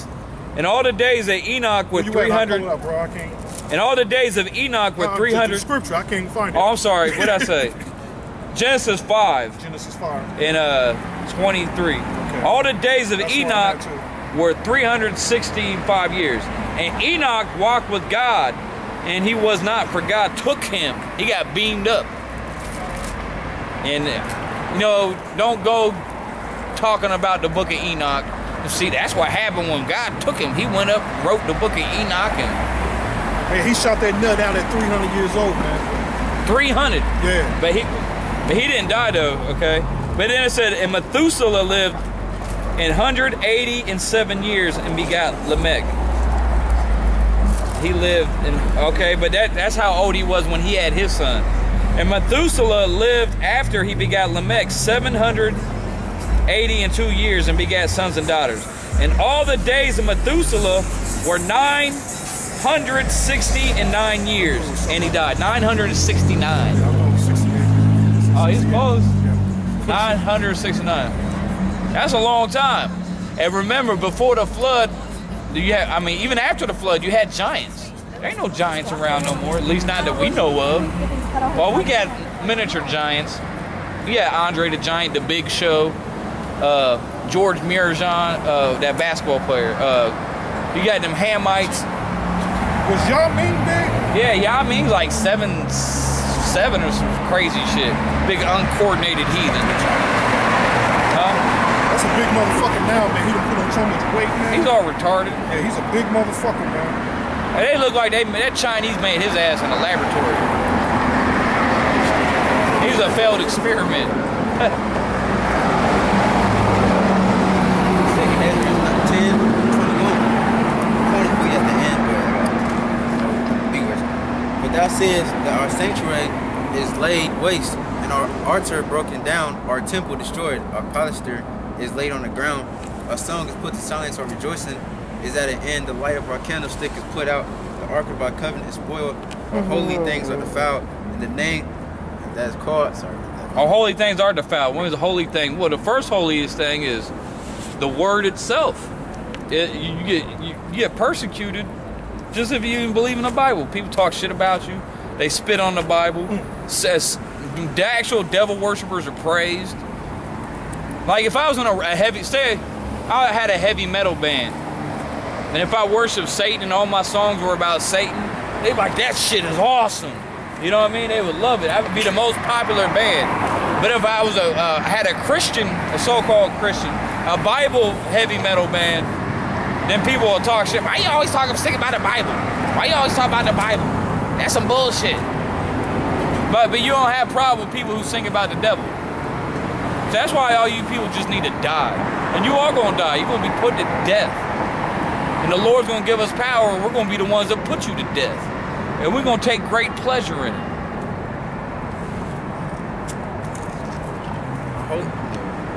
In all the days that Enoch with
you at? I'll pull
300,
it up, bro.
In all the days of Enoch with
Uh,
300.
Scripture, I can't find it.
Oh, I'm sorry. What did I say? Genesis 5
Genesis 5.
in uh 23. Okay. All the days of
That's
Enoch were 365 years. And Enoch walked with God, and he was not, for God took him. He got beamed up. And, you know, don't go talking about the book of Enoch. See, that's what happened when God took him. He went up, wrote the book of Enoch, and
Hey, he shot that nut out at 300 years old, man.
300.
Yeah.
But he, but he didn't die though. Okay. But then it said, and Methuselah lived in 180 and seven years and begot Lamech. He lived in okay, but that that's how old he was when he had his son. And Methuselah lived after he begat Lamech 780 and two years and begat sons and daughters. And all the days of Methuselah were 960 and nine years, and he died 969.
I'm on 68.
Oh, he's close. 969. That's a long time. And remember, before the flood, you had, I mean, even after the flood, you had giants. There ain't no giants around no more, at least not that we know of. Well, we got miniature giants. We got Andre the Giant, the Big Show, uh, George Muresan, uh, that basketball player. Uh, you got them Hamites.
Was Yao Ming big?
Yeah, Yao Ming's like seven, seven or some crazy shit. Big uncoordinated heathen. Huh?
That's a big motherfucker now, man. He done put on so much weight, man.
He's all retarded.
yeah, he's a big motherfucker.
They look like they that Chinese made his ass in a laboratory. He's a failed experiment.
Second Ezra 10, 21. Probably at the end, but thou sayest that our sanctuary is laid waste, and our altar broken down, our temple destroyed, our palaster is laid on the ground, our song is put to silence, our rejoicing is at an end, the light of our candlestick is put out, the ark of our covenant is spoiled, our holy mm-hmm. things are defiled, and the name that is called, sorry,
Our holy things are defiled. When is a holy thing? Well, the first holiest thing is the word itself. It, you, get you, you get persecuted just if you even believe in the Bible. People talk shit about you. They spit on the Bible. Says the actual devil worshippers are praised. Like if I was in a, a heavy say, I had a heavy metal band, and if I worship Satan and all my songs were about Satan, they'd be like, that shit is awesome. You know what I mean? They would love it. I would be the most popular band. But if I was a uh, had a Christian, a so-called Christian, a Bible heavy metal band, then people will talk shit. Why you always talking sick about the Bible? Why you always talk about the Bible? That's some bullshit. But but you don't have problem with people who sing about the devil. So that's why all you people just need to die. And you are gonna die. You're gonna be put to death. And the Lord's gonna give us power, and we're gonna be the ones that put you to death. And we're gonna take great pleasure in it.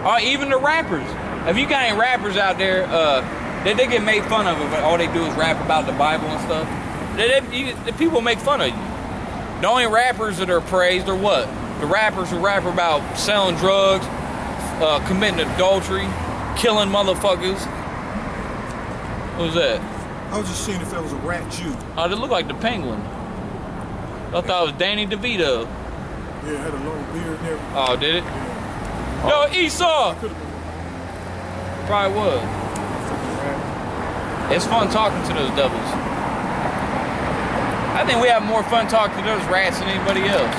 Uh, even the rappers. If you got any rappers out there, uh, they, they get made fun of, but all they do is rap about the Bible and stuff. They, they, you, the people make fun of you. The only rappers that are praised are what? The rappers who rap about selling drugs, uh, committing adultery, killing motherfuckers. Was that?
I was just seeing if that was a rat Jew.
Oh, they looked like the penguin. I thought it was Danny DeVito.
Yeah, it had a long beard and everything.
Oh, did it? Yo, Esau!
Could have been
Probably was. It's fun talking to those devils. I think we have more fun talking to those rats than anybody else.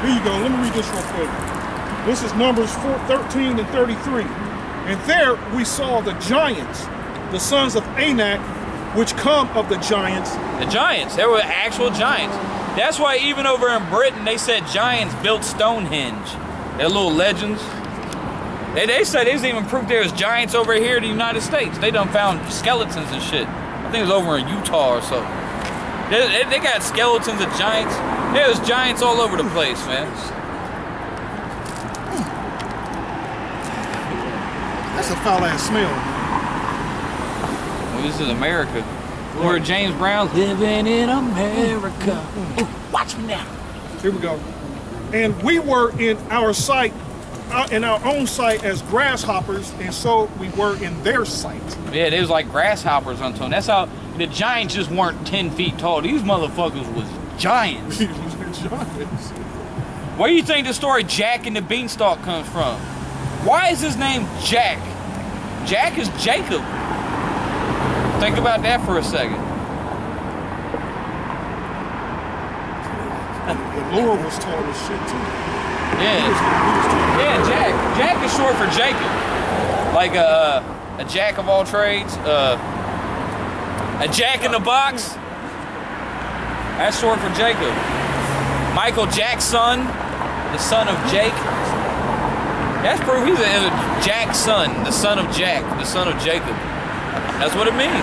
Here you go. Let me read this real quick. This is Numbers 4, 13 and 33. And there we saw the giants, the sons of Anak, which come of the giants.
The giants, they were actual giants. That's why even over in Britain, they said giants built Stonehenge. They're little legends. They, they said there's even proof there's giants over here in the United States. They done found skeletons and shit. I think it was over in Utah or so. They, they, they got skeletons of giants. There's giants all over the place, man.
That's a foul ass smell.
Well, this is America. Where James Brown living in America. Ooh, watch me now.
Here we go. And we were in our sight, uh, in our own sight as grasshoppers, and so we were in their sight.
Yeah, they was like grasshoppers them. That's how the giants just weren't 10 feet tall. These motherfuckers was giants.
Giants.
Where do you think the story Jack and the Beanstalk comes from? Why is his name Jack? Jack is Jacob. Think about that for a second.
The Lord was tall as shit too.
Yeah,
he was tall.
yeah, Jack. Jack is short for Jacob, like a a jack of all trades, uh, a jack in the box. That's short for Jacob. Michael Jackson, the son of Jake. That's proof he's a, Jack's son, the son of Jack, the son of Jacob. That's what it means.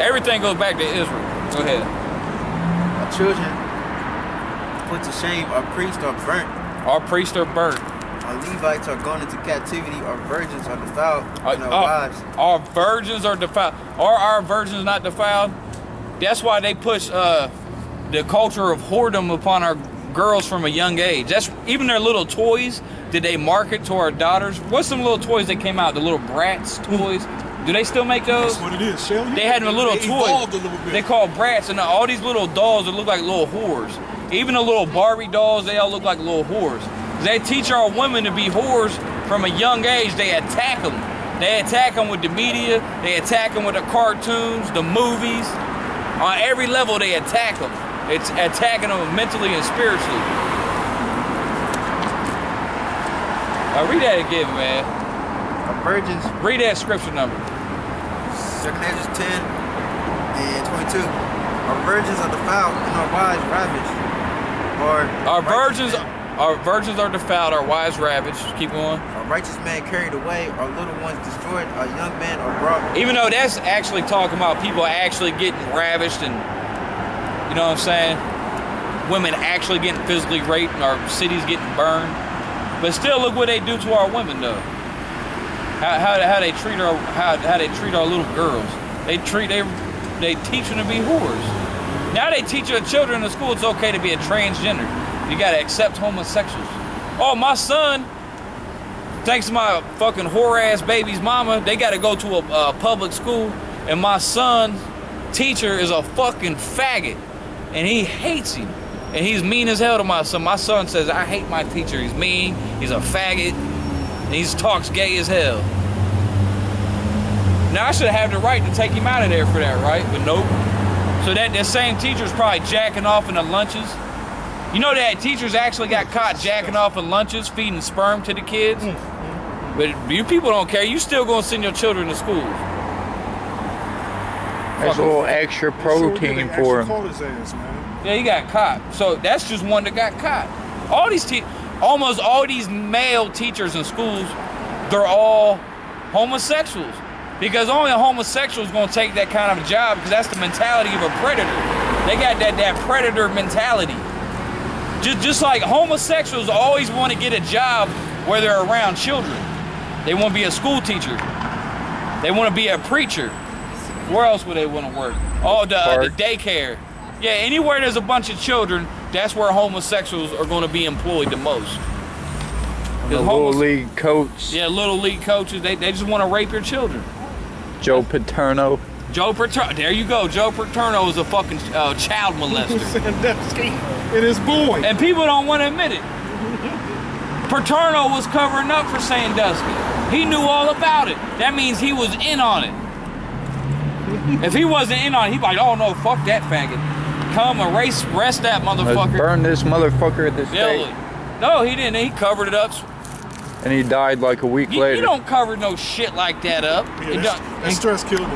Everything goes back to Israel. Go ahead.
Our children put to shame, our priests are burnt,
Our priests are burnt.
our Levites are gone into captivity, our virgins are defiled, and our
Uh,
wives.
Our virgins are defiled. Are our virgins not defiled? That's why they push uh, the culture of whoredom upon our girls from a young age. That's even their little toys. Did they market to our daughters? What's some little toys that came out? The little Bratz hmm. toys. Do they still make those?
That's what it is, Shell.
They had them a little
they
toy.
a little.
They call Bratz, and all these little dolls that look like little whores. Even the little Barbie dolls, they all look like little whores. They teach our women to be whores from a young age. They attack them. They attack them with the media. They attack them with the cartoons, the movies. On every level, they attack them. It's attacking them mentally and spiritually. Uh, read that again, man.
A virgin's
Read that scripture number.
Second Ezra 10 and 22. Our virgins are defiled and our wives ravished. Or
Our virgins,
men-
our virgins are defiled. Our wives ravaged. Keep going.
Our righteous man carried away, our little ones destroyed, our young men are brought.
Even though that's actually talking about people actually getting ravished and, you know what I'm saying? Women actually getting physically raped and our cities getting burned. But still, look what they do to our women, though. How, how, how they treat our how, how they treat our little girls. They treat they they teach them to be whores. Now they teach your children in school it's okay to be a transgender. You gotta accept homosexuals. Oh, my son thanks to my fucking whore ass baby's mama, they got to go to a, a public school, and my son's teacher is a fucking faggot, and he hates him, and he's mean as hell to my son. My son says, "I hate my teacher. He's mean. He's a faggot. And he talks gay as hell." Now I should have the right to take him out of there for that, right? But nope. So that that same teacher's probably jacking off in the lunches. You know that teachers actually got caught jacking off in lunches, feeding sperm to the kids. Mm, mm, mm. But you people don't care. You still gonna send your children to school.
That's a little extra protein for him.
Ass.
Yeah, he got caught. So that's just one that got caught. All these te- almost all these male teachers in schools, they're all homosexuals. Because only a homosexual is gonna take that kind of a job because that's the mentality of a predator. They got that that predator mentality. Just just like homosexuals always want to get a job where they're around children. They want to be a school teacher. They want to be a preacher. Where else would they want to work? Oh, the, uh, the daycare. Yeah, anywhere there's a bunch of children, that's where homosexuals are going to be employed the most.
The
'Cause
little league coach,
Yeah, little league coaches, they, they just want to rape your children.
Joe Paterno.
Joe Paterno, there you go. Joe Paterno is a fucking uh, child molester.
Sandusky and his boy.
and people don't want to admit it. Paterno was covering up for Sandusky. He knew all about it. That means he was in on it. If he wasn't in on it, he'd be like, oh no, fuck that faggot. Come erase, rest that
Let's
motherfucker.
burn this motherfucker at this
Really.
stake.
No, he didn't. He covered it up.
And he died like a week
You,
later.
you don't cover no shit like that up.
Yeah, that, that stress killed him.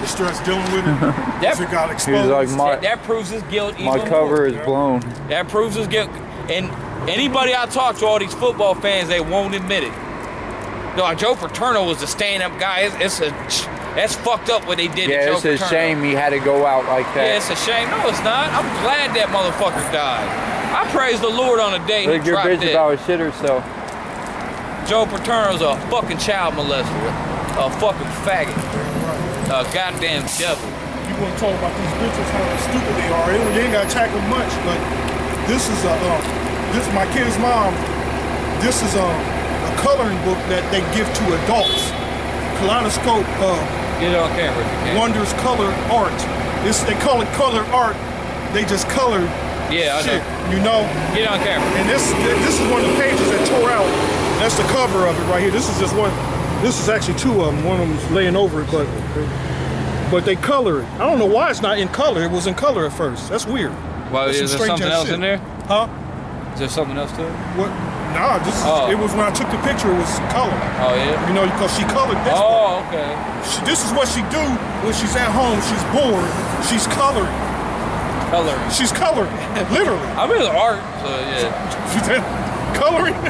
The stress dealing with it.
That-
it got exposed.
was like, my,
that, that proves his guilt.
my cover
more.
is blown.
That proves his guilt. And anybody I talk to, all these football fans, they won't admit it. No, Joe Paterno was a stand-up guy. It's, it's a that's fucked up what they did to
Yeah, it's a
Paterno.
shame he had to go out like that.
Yeah, it's a shame. No, it's not. I'm glad that motherfucker died. I praise the Lord on the day he
Look, your
dropped
bitch
dead.
about shit herself.
Joe Paterno's a fucking child molester, a fucking faggot, a goddamn devil.
you want to talk about these bitches how stupid they are. They, they ain't got to attack them much, but this is a uh, this my kid's mom. This is a, a coloring book that they give to adults. Kaleidoscope uh,
Get it on camera if you can.
wonders color art. It's they call it color art. They just color
Yeah, I
shit,
know.
you know.
Get on camera.
And this this is one of the pages that tore out. That's the cover of it right here. This is just one. This is actually two of them. One of them's laying over it, but but they color it. I don't know why it's not in color. It was in color at first. That's weird.
Well,
That's
is there something else
shit.
in there?
Huh?
Is there something else to it?
What? Nah, this is,
Oh.
it was when I took the picture. It was color.
Oh yeah.
You know, because she colored this. Oh, one.
Oh okay.
She, this is what she do when she's at home. She's bored. She's coloring.
Coloring.
She's coloring. Literally.
I mean, it's art. So yeah.
She's coloring.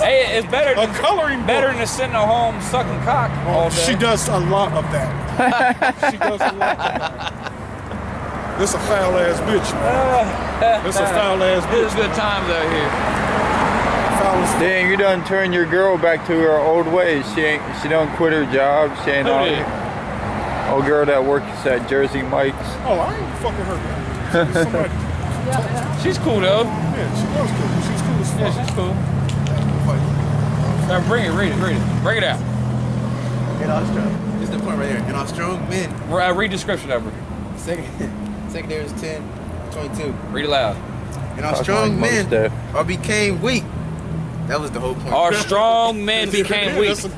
Hey, it's better.
a
Than,
coloring
better
book.
than sitting at home sucking cock all oh, day.
She does a lot of that. she does a lot of that. This a foul ass bitch. man. This a foul ass bitch.
It is
bitch.
good times out here.
Foul.
Dang, you done turn your girl back to her old ways. She ain't, she don't quit her job. She ain't
Who
on
did?
Old girl that works at Jersey Mike's.
Oh, I ain't fucking her. man.
She's cool though.
yeah, she was cool. She's cool as fuck.
Yeah, she's cool. Now bring it, read it, read it. Bring it out.
In our strong. This is the point right here. In our strong men.
Uh, read description of her.
Second, second Esdras 10, 22.
Read it loud.
And our
Talk
strong
like
men
most stuff.
or became weak. That was the whole point.
Our strong men became weak.
That's a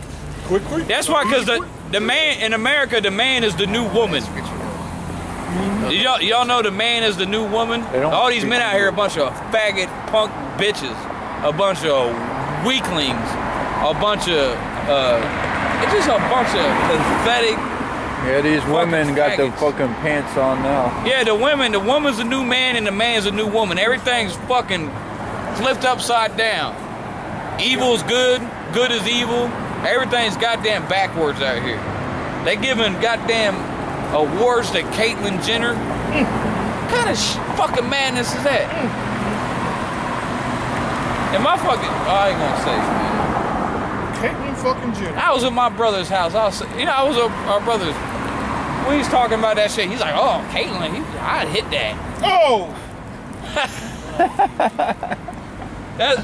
Quick, quick.
That's why, because the, the man in America, the man is the new woman. Y'all, y'all know the man is the new woman? All these men out here, a bunch of faggot punk bitches, a bunch of weaklings, a bunch of, uh, it's just a bunch of pathetic.
Yeah, these women got the
faggots.
fucking pants on now.
Yeah, the women, the woman's a new man and the man's a new woman. Everything's fucking flipped upside down. Evil's good, good is evil. Everything's goddamn backwards out here. They giving goddamn awards to Caitlyn Jenner. What kind of sh- fucking madness is that? Hmm. Hmm. And my fucking, oh, I ain't gonna say, man.
Caitlyn fucking Jenner.
I was at my brother's house. I was, you know, I was at our brother's. When he's talking about that shit, he's like, "Oh, Caitlyn, he, I'd hit that."
Oh,
That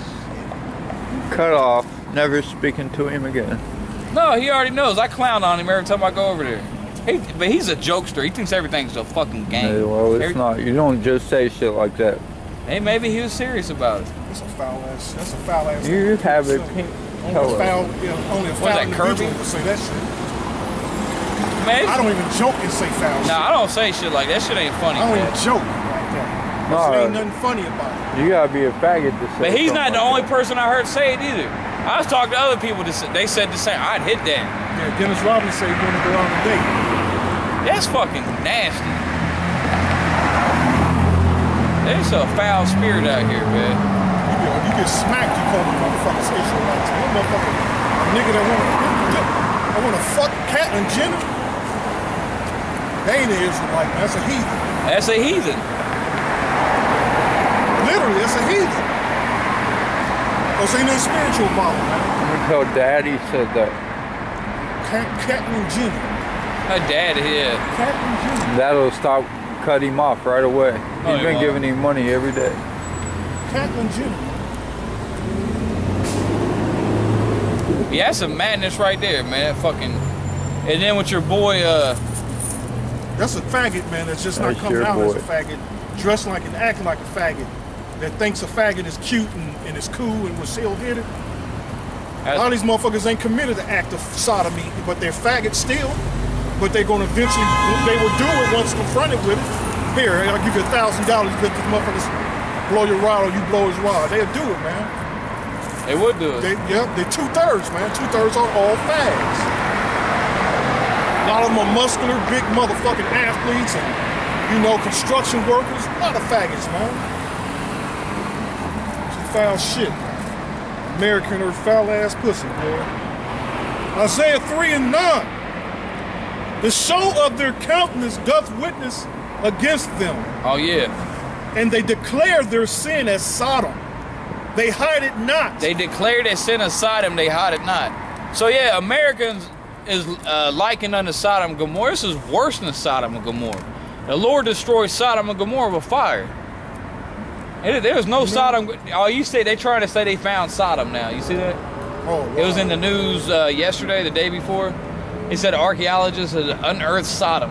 Cut off. Never speaking to him again.
no, he already knows. I clown on him every time I go over there. He, but he's a jokester. He thinks everything's a fucking game.
Hey, well, it's
Every-
not. You don't just say shit like that.
Hey, maybe he was serious about it.
that's a foul ass. That's a foul ass.
You have a
Only
pink
a
color.
foul, you know, only a
Was
foul
that Kirby?
would say that shit.
Man,
I don't even joke and say foul shit.
Nah, I don't say shit like that. Shit ain't funny.
I don't
man.
even joke like.
No,
there ain't nothing funny about it.
You gotta be a faggot to say
But he's not the
like
only
that.
person I heard say it either. I was talking to other people that they said the same. I'd hit that.
Yeah, Dennis Rodman said he's gonna go on a date.
That's fucking nasty. There's a foul spirit out here, man.
You get, you get smacked, you call them motherfuckers Israelites. One motherfucker, a nigga that wanna, I wanna fuck Caitlyn Jenner. They ain't an Israelite, man. That's a heathen.
That's a heathen.
Literally, that's a heathen. Oh, so ain't no spiritual model, man.
Until daddy said that.
Cat, Caitlyn Jenner.
Her dad, here.
Caitlyn Jenner.
That'll stop, cut him off right away.
No,
He's
he
been
won't.
giving him money every day.
Captain Jenner.
Yeah, that's some madness right there, man. That fucking. And then with your boy, uh,
That's a faggot, man, that's just not
That's
coming
your
out as a faggot, dressed like and acting like a faggot, that thinks a faggot is cute and, and is cool and was still hit it. A lot of these motherfuckers ain't committed the act of sodomy, but they're faggots still. But they're gonna eventually, they will do it once confronted with it. Here, I'll give you a thousand dollars because these motherfuckers blow your rod or you blow his rod. They'll do it, man.
they would do it.
They, yeah, they're two thirds, man. Two thirds are all fags. A lot of them are muscular, big motherfucking athletes and, you know, construction workers. A lot of faggots, man. Foul shit. American or foul ass pussy, boy. Isaiah 3 and 9. The show of their countenance doth witness against them,
oh yeah.
and they declare their sin as Sodom. They hide it not.
They declare their sin as Sodom, they hide it not. So yeah, Americans is uh, likened unto Sodom and Gomorrah. This is worse than Sodom and Gomorrah. The Lord destroyed Sodom and Gomorrah with fire. And There's no Sodom. Oh, you say they're trying to say they found Sodom now. You see that?
oh,
It was in the news uh, yesterday, the day before. He said archaeologists had unearthed Sodom.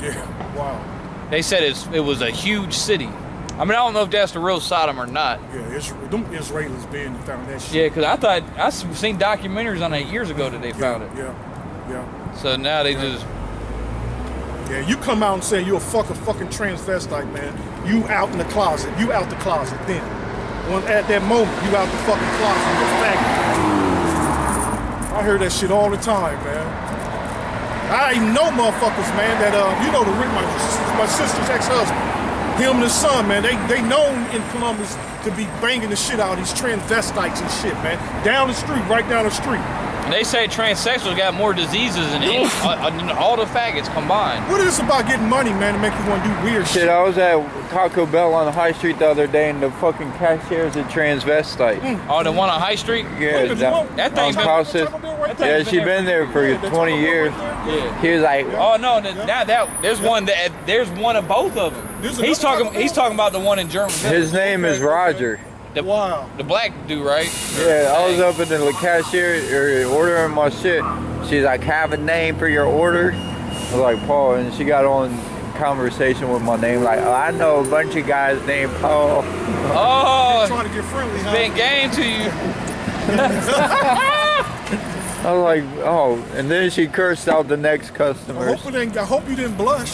Yeah, wow.
They said it's, it was a huge city. I mean, I don't know if that's the real Sodom or not.
Yeah, Israel, them Israelis been and found that shit.
Yeah, because I thought I seen documentaries on that years ago that they
yeah,
found it.
Yeah, yeah,
So now they just
yeah. You come out and say you're a fuck a fucking transvestite, man. You out in the closet. You out the closet then. When at that moment, you out the fucking closet. You a faggot. I hear that shit all the time, man. I even know motherfuckers, man, that uh, you know the my my sister's ex-husband. Him and his son, man, they they known in Columbus to be banging the shit out of these transvestites and shit, man. Down the street, right down the street.
They say transsexuals got more diseases than any, uh, than all the faggots combined.
What is this about getting money, man, to make you want to do weird shit?
Shit, I was at Taco Bell on the high street the other day and the fucking cashier is a transvestite.
Oh, the one on High Street.
Yeah,
Wait,
that,
that thing's been-
Caucasus.
Right
that
there?
Yeah, she's been there for
Yeah,
20 years.
right?
Yeah.
He was like,
Oh no, th- now that there's one that there's one of both of them.
There's
He's talking. He's talking about the one in Germany.
his name is
Okay, okay.
Roger.
The,
Wow.
the black dude, right?
Yeah, I was up at the cashier er, ordering my shit. She's like, have a name for your order? I was like, Paul, and she got on conversation with my name, like, oh, I know a bunch of guys named Paul.
Oh,
Trying to get friendly, huh?
been game to you.
I was like, oh, and then she cursed out the next
I
customers.
hope, it ain't, I hope you didn't blush.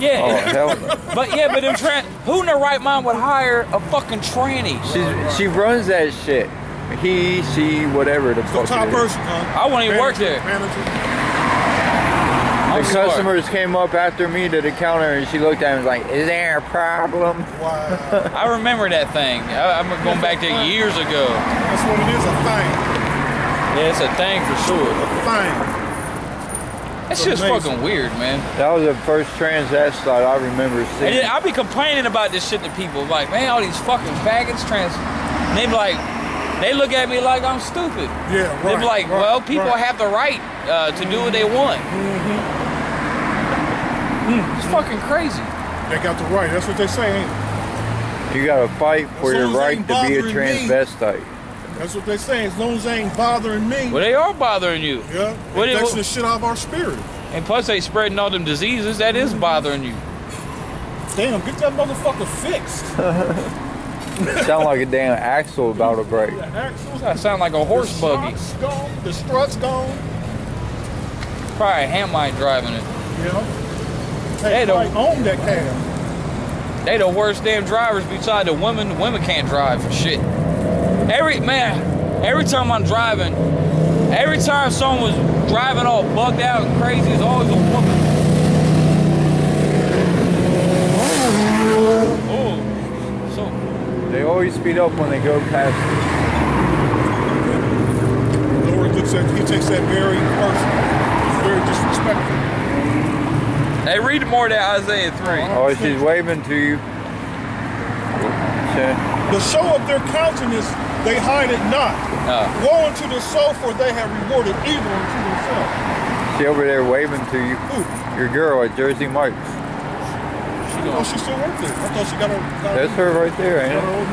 Yeah.
Oh hell no.
But yeah, but them tran who in their right mind would hire a fucking tranny?
She she runs that shit. He, she, whatever the
The
fuck.
top
it is.
person, huh?
I wouldn't even work there.
Manager.
I'm
The
sorry.
customers came up after me to the counter and she looked at me and was like, "Is there a problem?"
Wow.
I remember that thing. I, I'm going back there years ago.
That's what it is, a thing.
Yeah, it's a thing for sure.
A thing.
It's just
Amazing.
fucking weird, man.
That was the first transvestite I remember seeing.
then I'll be complaining about this shit to people. Like, man, all these fucking faggots trans. And they be like, they look at me like I'm stupid.
Yeah, right.
They be like,
right,
well, people
right.
have the right uh, to do what they want.
Mm-hmm.
It's fucking crazy.
They got the right. That's what they say, ain't it?
You gotta fight for your
long as it
right to be a
transvestite. me.
Transvestite.
That's what they say. As long as they ain't bothering me.
Well, they are bothering you.
yeah.
What
They
it-
vexing the shit out of our spirit.
And plus, they spreading all them diseases. That is mm-hmm. bothering you.
Damn, get that motherfucker fixed.
Sound like a damn axle about to break.
The axles,
That sound like a horse
the
buggy.
struts gone. The struts gone.
Probably a Hamite driving it.
Yeah.
Hey,
Hey,
the-
like own that cab.
They the worst damn drivers beside the women. The women can't drive for shit. Every man, every time I'm driving, every time someone was driving all bugged out and crazy, it's always a woman. Oh, so
They always speed up when they go past.
Lord looks at, he takes that very personal. It's very disrespectful.
hey, read more of that Isaiah three.
Oh, she's waving to you. Shit.
The show of their countenance, they hide it not.
Uh,
Woe unto the soul, for they have rewarded evil unto themselves.
She over there waving to you.
Who?
Your girl at Jersey Mike's.
she
Oh,
gonna,
she still works there. I thought she got her. Got
That's her right there, ain't it?
job.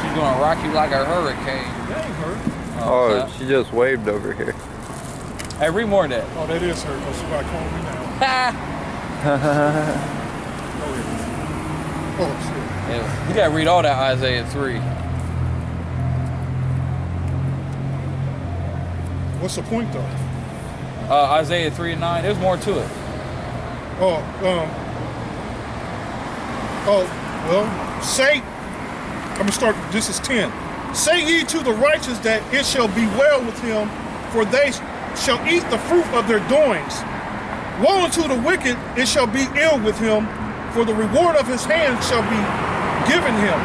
she's gonna rock you like a hurricane.
That ain't her.
Oh,
okay.
she just waved over here.
Hey, read more of that.
Oh, that is her. Because she got to call me now.
Ha!
Oh. Oh, shit.
Yeah, you gotta read all that Isaiah three.
What's the point, though?
Uh, Isaiah three and nine. There's more to it.
Oh, um. Oh, well, say. I'm going to start. This is 10. Say ye to the righteous that it shall be well with him, for they shall eat the fruit of their doings. Woe unto the wicked, it shall be ill with him, for the reward of his hand shall be given him.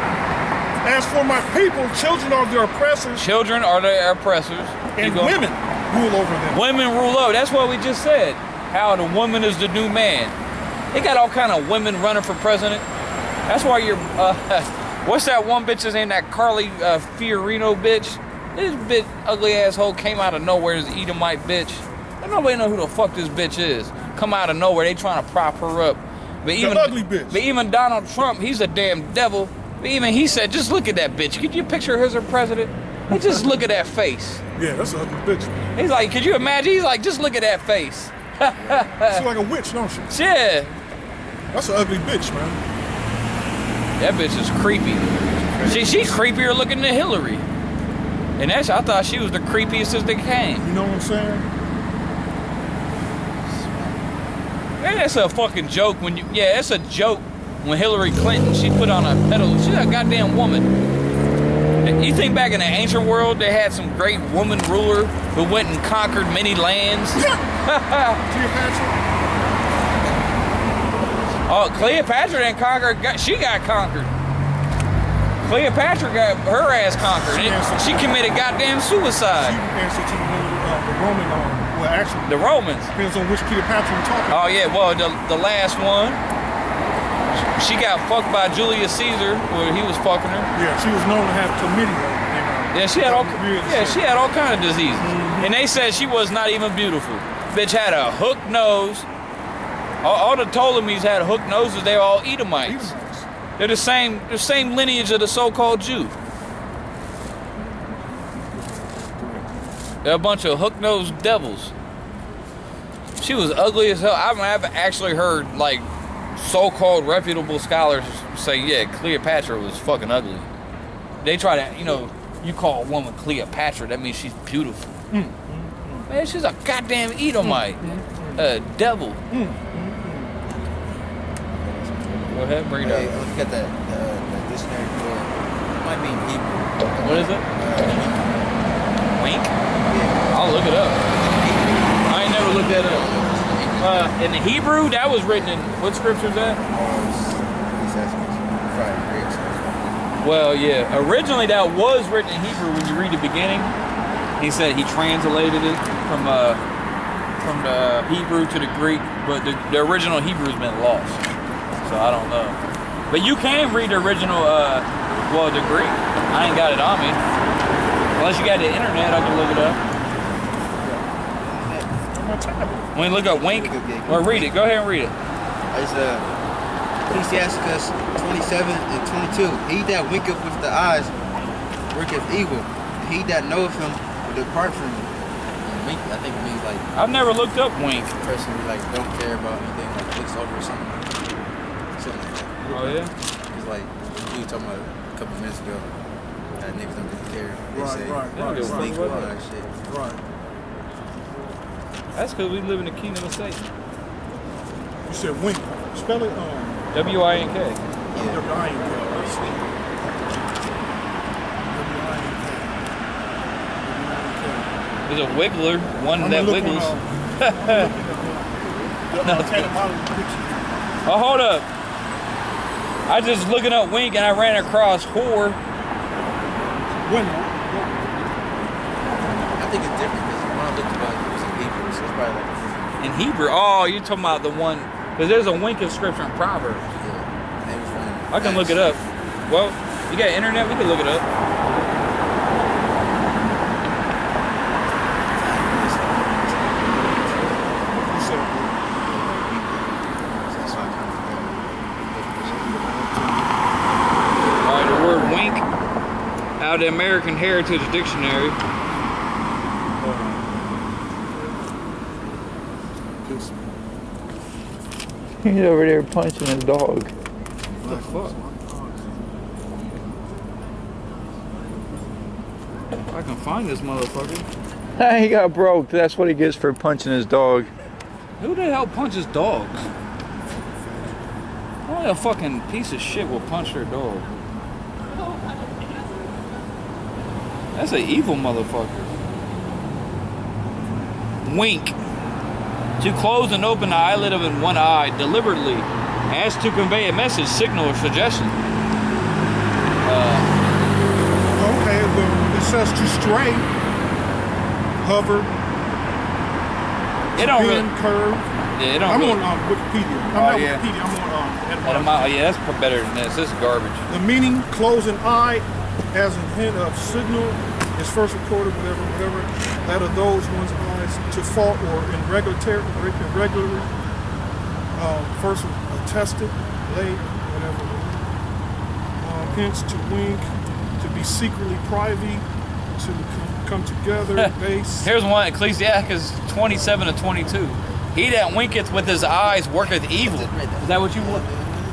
As for my people, children are their oppressors,
Children are the oppressors.
and women rule over them.
Women rule over. That's what we just said. How the woman is the new man. They got all kind of women running for president. That's why you're. Uh, what's that one bitch's name? That Carly uh, Fiorina bitch. This bitch, ugly asshole, came out of nowhere. This Edomite bitch. And nobody know who the fuck this bitch is. Come out of nowhere. They trying to prop her up. But even
ugly bitch.
But even Donald Trump, he's a damn devil. But even he said, just look at that bitch. Could you picture her as her president? Hey, just look at that face.
Yeah, that's an ugly bitch.
He's like, could you imagine? He's like, just look at that face.
She's like a witch, don't she?
Yeah,
That's an ugly bitch, man.
that bitch is creepy. She she's creepier looking than Hillary. And that's I thought she was the creepiest as they came.
You know what I'm saying?
Man, that's a fucking joke when you yeah, that's a joke when Hillary Clinton she put on a pedal. She's a goddamn woman. You think back in the ancient world they had some great woman ruler who went and conquered many lands.
Cleopatra?
Oh, Cleopatra didn't conquer. got- She got conquered. Cleopatra got her ass conquered.
She answered-
She committed goddamn
She
suicide.
answered to the, uh, the Roman, um, well, actually,
The Romans.
depends on which Cleopatra we're talking
Oh yeah, well the the last one, she got fucked by Julius Caesar, where he was fucking her.
Yeah, she was known to have chlamydia.
Yeah, she had all yeah she had all kind of diseases, mm-hmm. and they said she was not even beautiful. Bitch had a hook nose. All, all the Ptolemies had hook noses. They were all Edomites.
Edomites.
They're the same the same lineage of the so-called Jew. They're a bunch of hook-nosed devils. She was ugly as hell. I've, I've actually heard like so-called reputable scholars say, yeah, Cleopatra was fucking ugly. They try to, you know, you call a woman Cleopatra, that means she's beautiful. Mm. Man, she's a goddamn Edomite. Mm, mm, a devil. Go ahead, bring it
Hey,
up.
look at that uh, the dictionary for it might be in Hebrew.
What is it?
Uh.
I'll look it up. I ain't never looked that up. Uh, in the Hebrew, that was written in what scripture is that? Well, yeah. Originally, that was written in Hebrew. When you read the beginning, he said he translated it from uh, from the Hebrew to the Greek, but the, the original Hebrew has been lost. So I don't know. But you can read the original, uh, well, the Greek. I ain't got it on me. Unless you got the internet, I can look it up.
On.
When you look up wink, or read it. Go ahead and read it.
It's uh, Ecclesiasticus 27 and 22. He that winketh with the eyes worketh evil. And he that knoweth him will depart from him. And wink, I think it means like
I've never looked up wink.
person who like don't care about anything, like looks over something. Something like that.
Oh yeah.
It's like we were talking about a couple minutes ago. That niggas don't really care. They
Right,
say
right,
right,
just
right.
wink and all that shit.
Right.
That's because we live in the kingdom of Satan.
You said wink. Spell it. Um.
W I N K.
Yeah.
W-I-N-K. Let's. W-I-N-K. W-I-N-K.
There's a wiggler, one
I'm
that wiggles.
on, uh,
No. Oh, hold up. I just looking up wink and I ran across whore.
When?
I think it's different because when I looked about it, it was in Hebrew, so it's probably like a different.
In Hebrew. Oh, you're talking about the one, because there's a wink in scripture in Proverbs.
Yeah.
I can look it up. Well, you got internet, we can look it up.
You said
That's why I kind of
All right, the word wink out of the American Heritage Dictionary.
He's over there punching his dog.
What the fuck? I can find this motherfucker.
Hey, he got broke. That's what he gets for punching his dog.
Who the hell punches dogs? Only a fucking piece of shit will punch their dog. That's an evil motherfucker. Wink. To close and open the eyelid of one eye deliberately as to convey a message, signal, or suggestion. Uh,
okay. Well, it says to stray, hover,
it don't really.
curve.
Yeah, it don't
I'm
really.
on um, Wikipedia. I'm
Oh,
not
yeah.
Wikipedia. I'm on um,
Let 'em out. Yeah, that's better than this. This is garbage.
The meaning close an eye as a hint of signal is first recorded, whatever, whatever, that of those one's to fault or irregular, irregularly, um, first attested, late, whatever. Um, hence to wink, to be secretly privy, to come, come together, base.
Here's one Ecclesiastes 27 to 22. He that winketh with his eyes worketh evil.
just read that.
Is that what you want?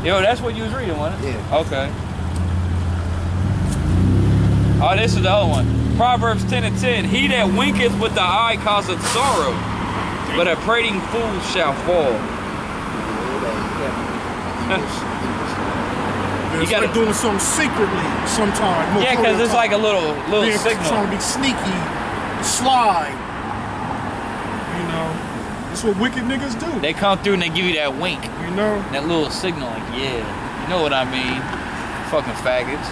Yo, that's what you was reading, wasn't it?
Yeah.
Okay. Oh, this is the other one. Proverbs 10 and 10. He that winketh with the eye causeth sorrow, but a prating fool shall fall.
It's
you gotta-
like doing something secretly sometimes.
Yeah, because it's like a little little
trying
signal.
to be sneaky, sly. You know, that's what wicked niggas do.
They come through and they give you that wink,
You know,
that little signal, like, yeah, you know what I mean. Fucking faggots.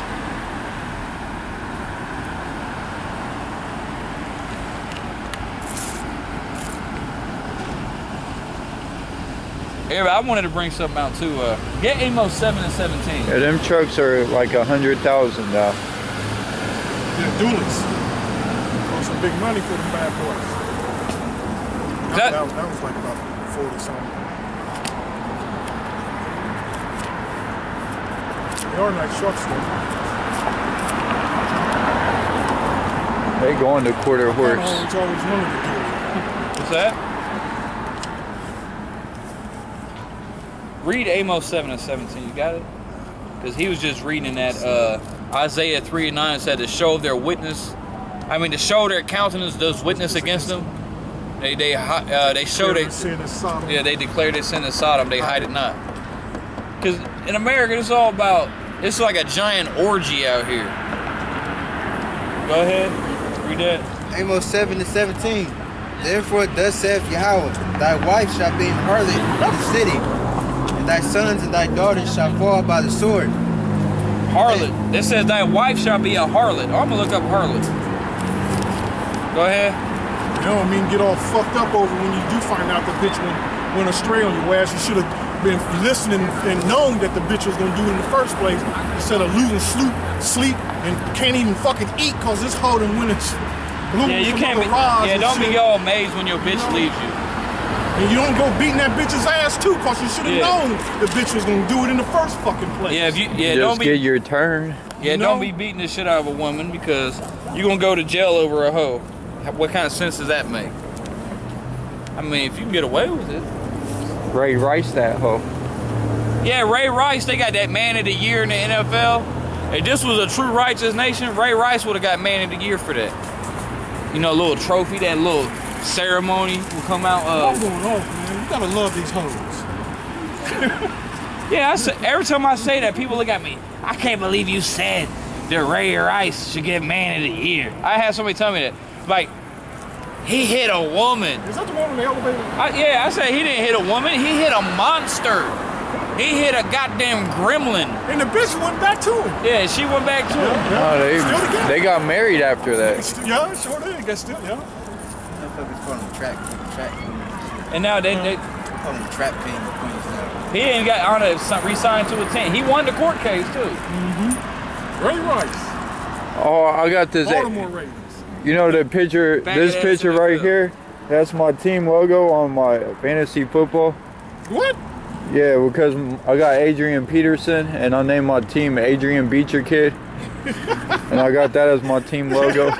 Yeah, I wanted to bring something out too. Uh, get Amos 7 and 17.
Yeah, them trucks are like a hundred thousand now.
they're duelists. Want some big money for them bad boys.
That-
that, was, that was like about forty something. They are nice trucks though.
They going to quarter
I
horse.
always, always wanted to do it.
What's that? Read Amos 7 and 17. You got it? Because he was just reading that uh, Isaiah 3 and 9 said to show their witness. I mean, to show their countenance does witness against them. They they uh, they show they yeah they declare they sin as Sodom. They hide it not. Cause in America it's all about it's like a giant orgy out here. Go ahead, read that.
Amos 7 to 17. Therefore, thus saith Yahweh, thy wife shall be harlot in the city, thy sons and thy daughters shall fall by the sword.
Harlot. It says thy wife shall be a harlot. I'm gonna look up harlot. Go ahead.
You know what I mean? Get all fucked up over when you do find out the bitch went, went astray on your ass. You should have been listening and known that the bitch was gonna do it in the first place instead of losing sleep, sleep and can't even fucking eat because this hoe done went and blew
Yeah, you
some
can't be. Yeah, don't be
shit.
all amazed when your bitch leaves you.
And you don't go beating that bitch's ass too because you should have
Yeah.
known the bitch was gonna do it in the first fucking place.
Yeah, if you yeah
Just
don't be
get your turn.
yeah
you
don't be beating the shit out of a woman because you're gonna go to jail over a hoe. What kind of sense does that make? I mean, if you can get away with it.
Ray Rice that hoe.
Yeah, Ray Rice, they got that man of the year in the NFL. If this was a true righteous nation, Ray Rice would have got man of the year for that. You know, a little trophy, that little ceremony will come out.
I'm
Uh,
going off, man. You gotta love these hoes.
yeah, I say, every time I say that, people look at me. I can't believe you said that Ray Rice should get man of the year. I had somebody tell me that. Like, he hit a woman.
Is that the one on the elevator?
I, yeah, I said he didn't hit a woman. He hit a monster. He hit a goddamn gremlin.
And the bitch went back to him.
Yeah, she went back to him.
Yeah,
Oh, they
Still
they got married after that.
St- Yeah, sure did. Guess still, yeah.
Motherfuckers call them track, track queens.
And now they, they
Call them trap king queens now.
he ain't got on a re-signed to a team. He won the court case too. Mm-hmm.
Ray Rice,
Oh, I got this.
Baltimore Ravens.
You know the picture,
Back
this picture right here. That's my team logo on my fantasy football.
What?
Yeah, because I got Adrian Peterson, and I named my team Adrian Beecher Kid, and I got that as my team logo.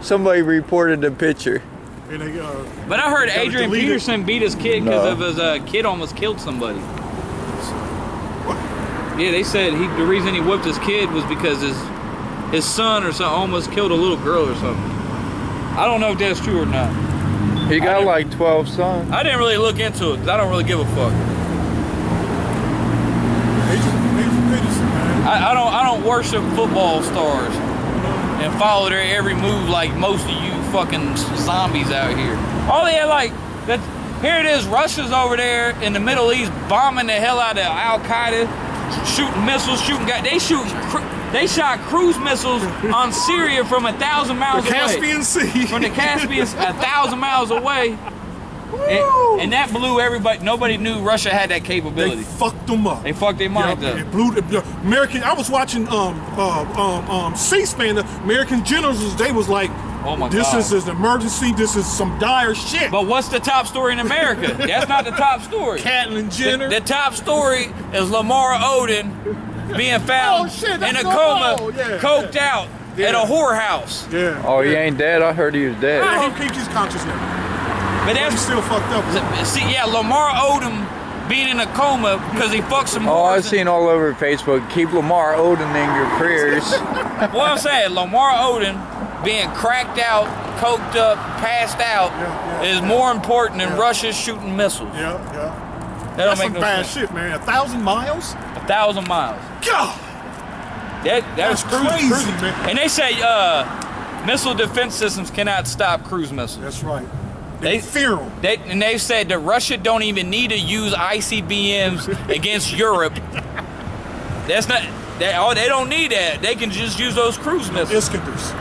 Somebody reported the picture.
And they, uh,
But I heard Adrian
delete it.
Peterson beat his kid because
No.
of his uh, kid almost killed somebody. Yeah, they said he the reason he whipped his kid was because his his son or something almost killed a little girl or something. I don't know if that's true or not.
He got like 12 sons.
I didn't really look into it because I don't really give a fuck.
Adrian, Adrian Peterson, man.
I, I don't I don't worship football stars and follow their every move like most of you fucking zombies out here. All they had like that. Here it is. Russia's over there in the Middle East bombing the hell out of Al Qaeda, shooting missiles, shooting guys. They shoot. They shot cruise missiles on Syria from a thousand miles
The
away.
Caspian Sea.
From the Caspian, a thousand miles away. And, and that blew everybody. Nobody knew Russia had that capability.
They fucked them up.
They fucked their mind
Yep,
up.
It blew the, the American. I was watching um uh, um um C-SPAN. The American generals, they was like,
Oh my
"This
God.
is is an emergency. This is some dire shit."
But what's the top story in America? That's not the top story. Caitlyn
Jenner.
the top story is Lamar Odom being found
Oh, shit,
in a coma,
on. Yeah,
coked
yeah.
out at a whorehouse.
yeah.
Oh, he ain't dead? I heard he was dead.
Yeah, he, he, he's conscious now.
But
But he's
that's
still fucked up.
see, yeah, Lamar Odom being in a coma because he fucked some
Oh. I've seen all over Facebook. Keep Lamar Odom in your prayers.
What I'm saying, Lamar Odom being cracked out, coked up, passed out
Yeah, yeah,
is more important than Russia shooting missiles.
Yeah, yeah.
That don't
That's
make
some
no
bad
sense.
shit, man. A thousand miles?
A thousand miles.
God,
That, that
that's
was cruise,
crazy,
cruising.
man.
And they say uh, missile defense systems cannot stop cruise missiles.
That's right.
They-
fear them.
They, and they said that Russia don't even need to use ICBMs against Europe. That's not. They, oh, they don't need that. They can just use those cruise missiles.
Iskanders.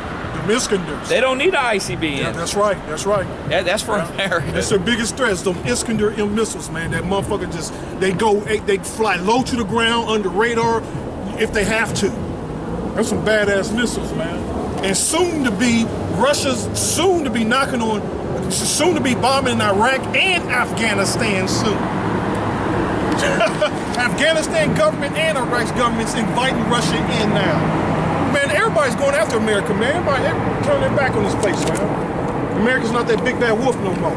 The Iskanders.
They don't need the ICBMs.
Yeah, that's right. That's right.
That- that's for America.
That's their biggest threats. Them Iskander M missiles, man. That motherfucker just they go they fly low to the ground under radar if they have to. That's some badass missiles, man. And soon to be Russia's soon to be knocking on soon to be bombing in Iraq and Afghanistan soon. Afghanistan government and Iraq's government's inviting Russia in now. Man, everybody's going after America, man. Everybody, everybody turn their back on this place, man. America's not that big bad wolf no more.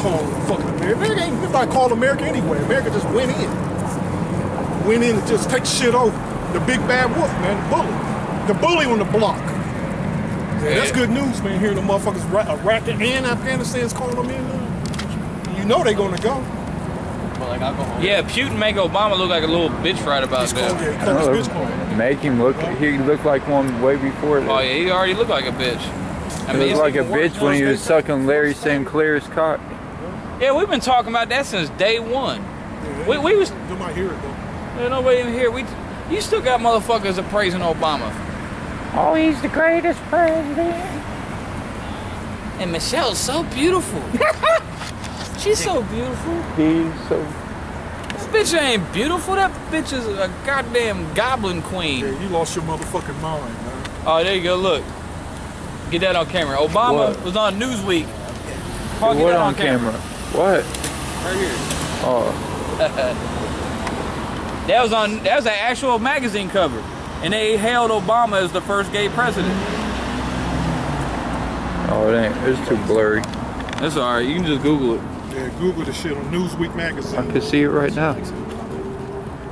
Call fucking America. America ain't nobody call America anyway. America just went in. Went in and just take shit over. The big bad wolf, man. The bully. The bully on the block. Yeah, that's good news, man. Hearing the motherfuckers, Ra- Iraq and Afghanistan's calling them in. Man. You know they're gonna go.
But like alcohol.
Yeah, Putin make Obama look like a little bitch right about
He's called,
that.
yeah, he called his bitch called.
Make him look. He looked like one way before.
Oh yeah, he already looked like a bitch. I
He looked
it's
like a bitch when he
once
was
they-
sucking Larry Sinclair's cock.
Yeah, we've been talking about that since day one. We, we was
They might hear it though.
There's nobody even here. We, you still got motherfuckers appraising Obama.
Oh, he's the greatest president.
And Michelle's so beautiful. She's so beautiful.
He's so.
This bitch ain't beautiful. That bitch is a goddamn goblin
Yeah,
queen.
you lost your motherfucking mind, man.
Oh, there you go. Look. Get that on camera. Obama
What?
was on Newsweek. Paul, get
what
that
on camera? What?
Right here.
Oh,
That was on. That was an actual magazine cover, and they hailed Obama as the first gay president.
oh, it ain't. It's too blurry.
That's all right. You can just Google it.
Yeah, Google the shit on Newsweek magazine.
I can see it right now.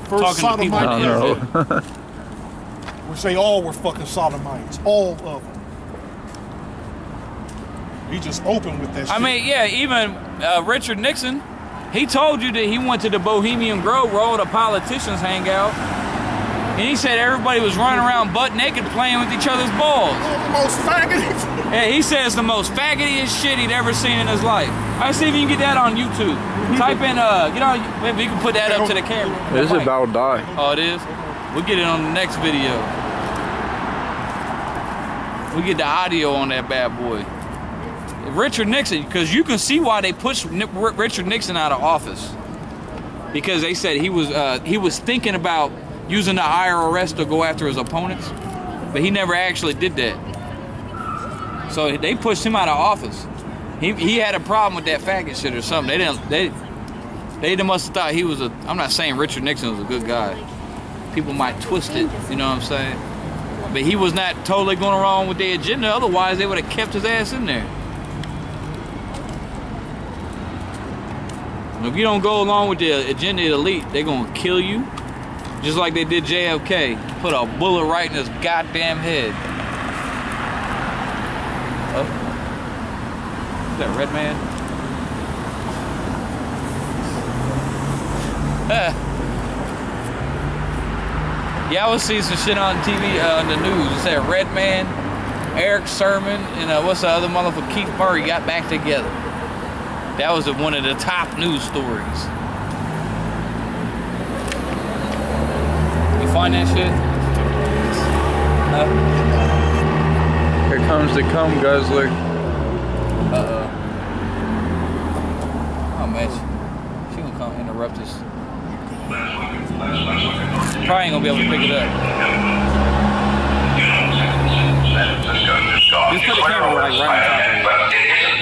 First
Talking to people
I
sodomite
don't
on
know.
which they all were fucking sodomites, all of them. He just opened with that shit.
I mean, yeah, even uh, Richard Nixon, he told you that he went to the Bohemian Grove where all the politicians hang out. And he said everybody was running around butt naked playing with each other's balls.
the most faggots.
And he says the most faggotiest shit he'd ever seen in his life. I see if you can get that on YouTube. Type in, uh, get on, maybe you can put that up to the camera.
This is about to die.
Oh, it is? We'll get it on the next video. We get the audio on that bad boy. Richard Nixon, because you can see why they pushed Richard Nixon out of office. Because they said he was uh, he was thinking about using the IRS to go after his opponents, but he never actually did that. So they pushed him out of office. He, he had a problem with that faggot shit or something. They didn't they they must have thought he was a. I'm not saying Richard Nixon was a good guy. People might twist it, you know what I'm saying? But he was not totally going along with their agenda. Otherwise, they would have kept his ass in there. If you don't go along with the agenda of the elite, they're gonna kill you, just like they did JFK. Put a bullet right in his goddamn head. Oh. Is that red man? Yeah, I was seeing some shit on TV, uh, on the news. It said Red Man, Erick Sermon, and uh, what's the other motherfucker? Keith Murray got back together. That was one of the top news stories. Find that shit? Uh,
Here comes the cum guzzler.
uh-oh. Oh, man. She, she gonna come interrupt us. Probably ain't gonna be able to pick it up. Just put the camera like right on top of it.
It isn't.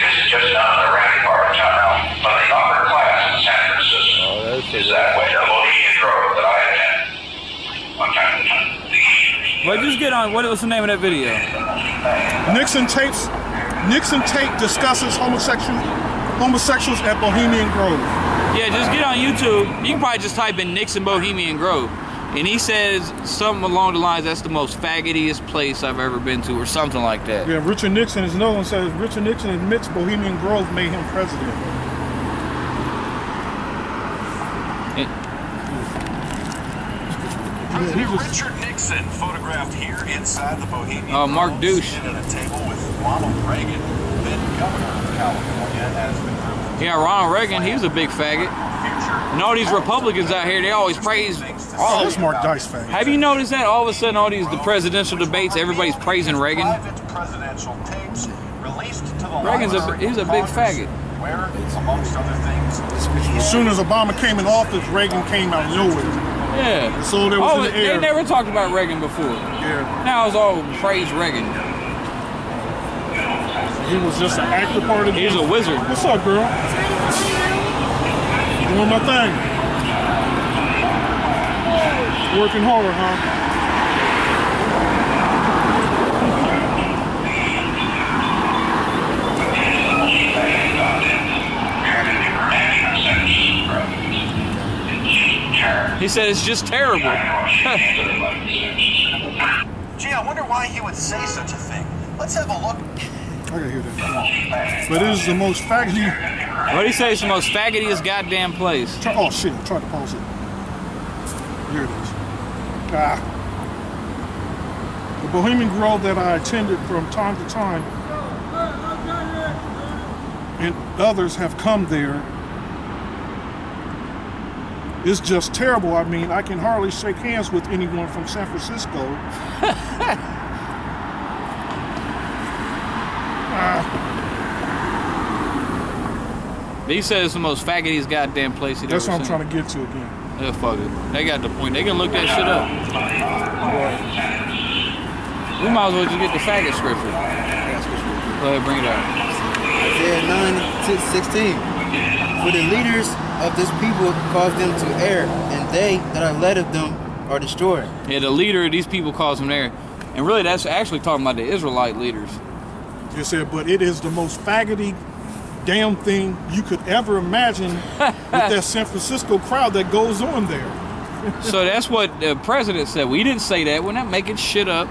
This is just another rowdy part of. But the upper class in San Francisco
Oh, that's
is that way. The Bohemian Grove that I attend. One time to time.
Wait, just get on. What was the name of that video?
Nixon tapes. Nixon tape discusses homosexual homosexuals at Bohemian Grove.
Yeah, just get on YouTube. You can probably just type in Nixon Bohemian Grove. And he says something along the lines, that's the most faggotiest place I've ever been to, or something like that.
Yeah, Richard Nixon is known says Richard Nixon admits Bohemian Grove made him president.
President Richard Nixon photographed here inside the Bohemian
Oh, Mark
Grove,
Douche.
at a table with Ronald Reagan, then governor of California, as the group
yeah, Ronald Reagan, he was a big faggot. And all these Republicans out here, they always praise.
Oh, that's Mark Dice fan.
Have you noticed that all of a sudden, all these the presidential debates, everybody's praising Reagan?
Presidential tapes released to the
Reagan's a- he's a big faggot.
Where, amongst other things,
As soon as Obama came in office, Reagan came out of nowhere.
Yeah.
So there was
Oh,
in the air.
they never talked about Reagan before.
Yeah,
Now it's all praise Reagan.
he was just an actor part of.
He's a wizard.
What's up, girl? Doing my thing. Working hard, huh?
He said it's just terrible.
Gee, I wonder why he would say such a thing.
Let's have a look.
I gotta hear that. But it is the most faggoty.
What do you say? It's the most faggotiest goddamn place.
Try, oh shit! I tried to pause it. Here it is. Ah. The Bohemian Grove that I attended from time to time, and others have come there. It's just terrible. I mean, I can hardly shake hands with anyone from San Francisco. Ah.
He said it's the most faggotiest goddamn place he'd
That's
ever
what I'm
seen.
trying to get to again.
Yeah, fuck it. They got the point. They can look that shit up. We might as well just get the faggot scripture. Go ahead, bring it out.
Isaiah 9 to 16. For the leaders of this people cause them to err, and they that are led of them are destroyed.
Yeah, the leader of these people calls him there. And really, that's actually talking about the Israelite leaders.
You said, but it is the most faggoty damn thing you could ever imagine with that San Francisco crowd that goes on there.
So that's what the president said. We didn't say that. We're not making shit up.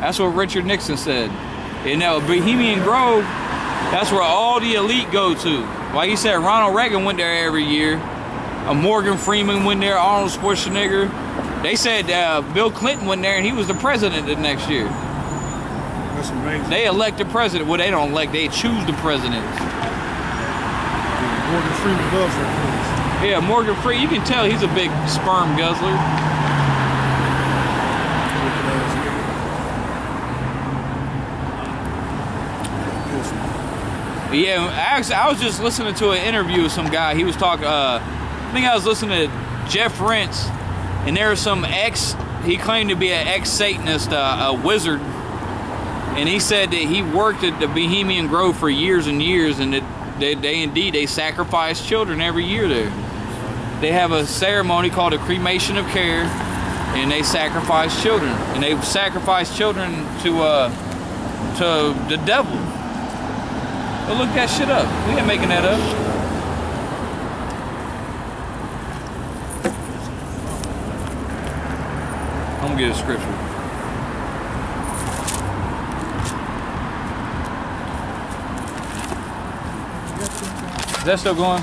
That's what Richard Nixon said. And now Bohemian Grove, that's where all the elite go to. Like you said, Ronald Reagan went there every year. Uh, Morgan Freeman went there. Arnold Schwarzenegger. They said uh, Bill Clinton went there and he was the president the next year.
That's amazing.
They elect the president. Well, they don't elect. They choose the president.
Morgan Freeman loves that
Yeah, Morgan Freeman. You can tell he's a big sperm guzzler.
place.
Yeah, actually, I was just listening to an interview with some guy. He was talking. Uh, I think I was listening to Jeff Rense, and there was some ex. He claimed to be an ex-Satanist, uh, a wizard, and he said that he worked at the Bohemian Grove for years and years, and that they, they indeed they sacrifice children every year there. They have a ceremony called a cremation of care, and they sacrifice children, and they sacrifice children to uh, to the devil. But look that shit up. We ain't making that up. I'm gonna get a scripture. Is that still going?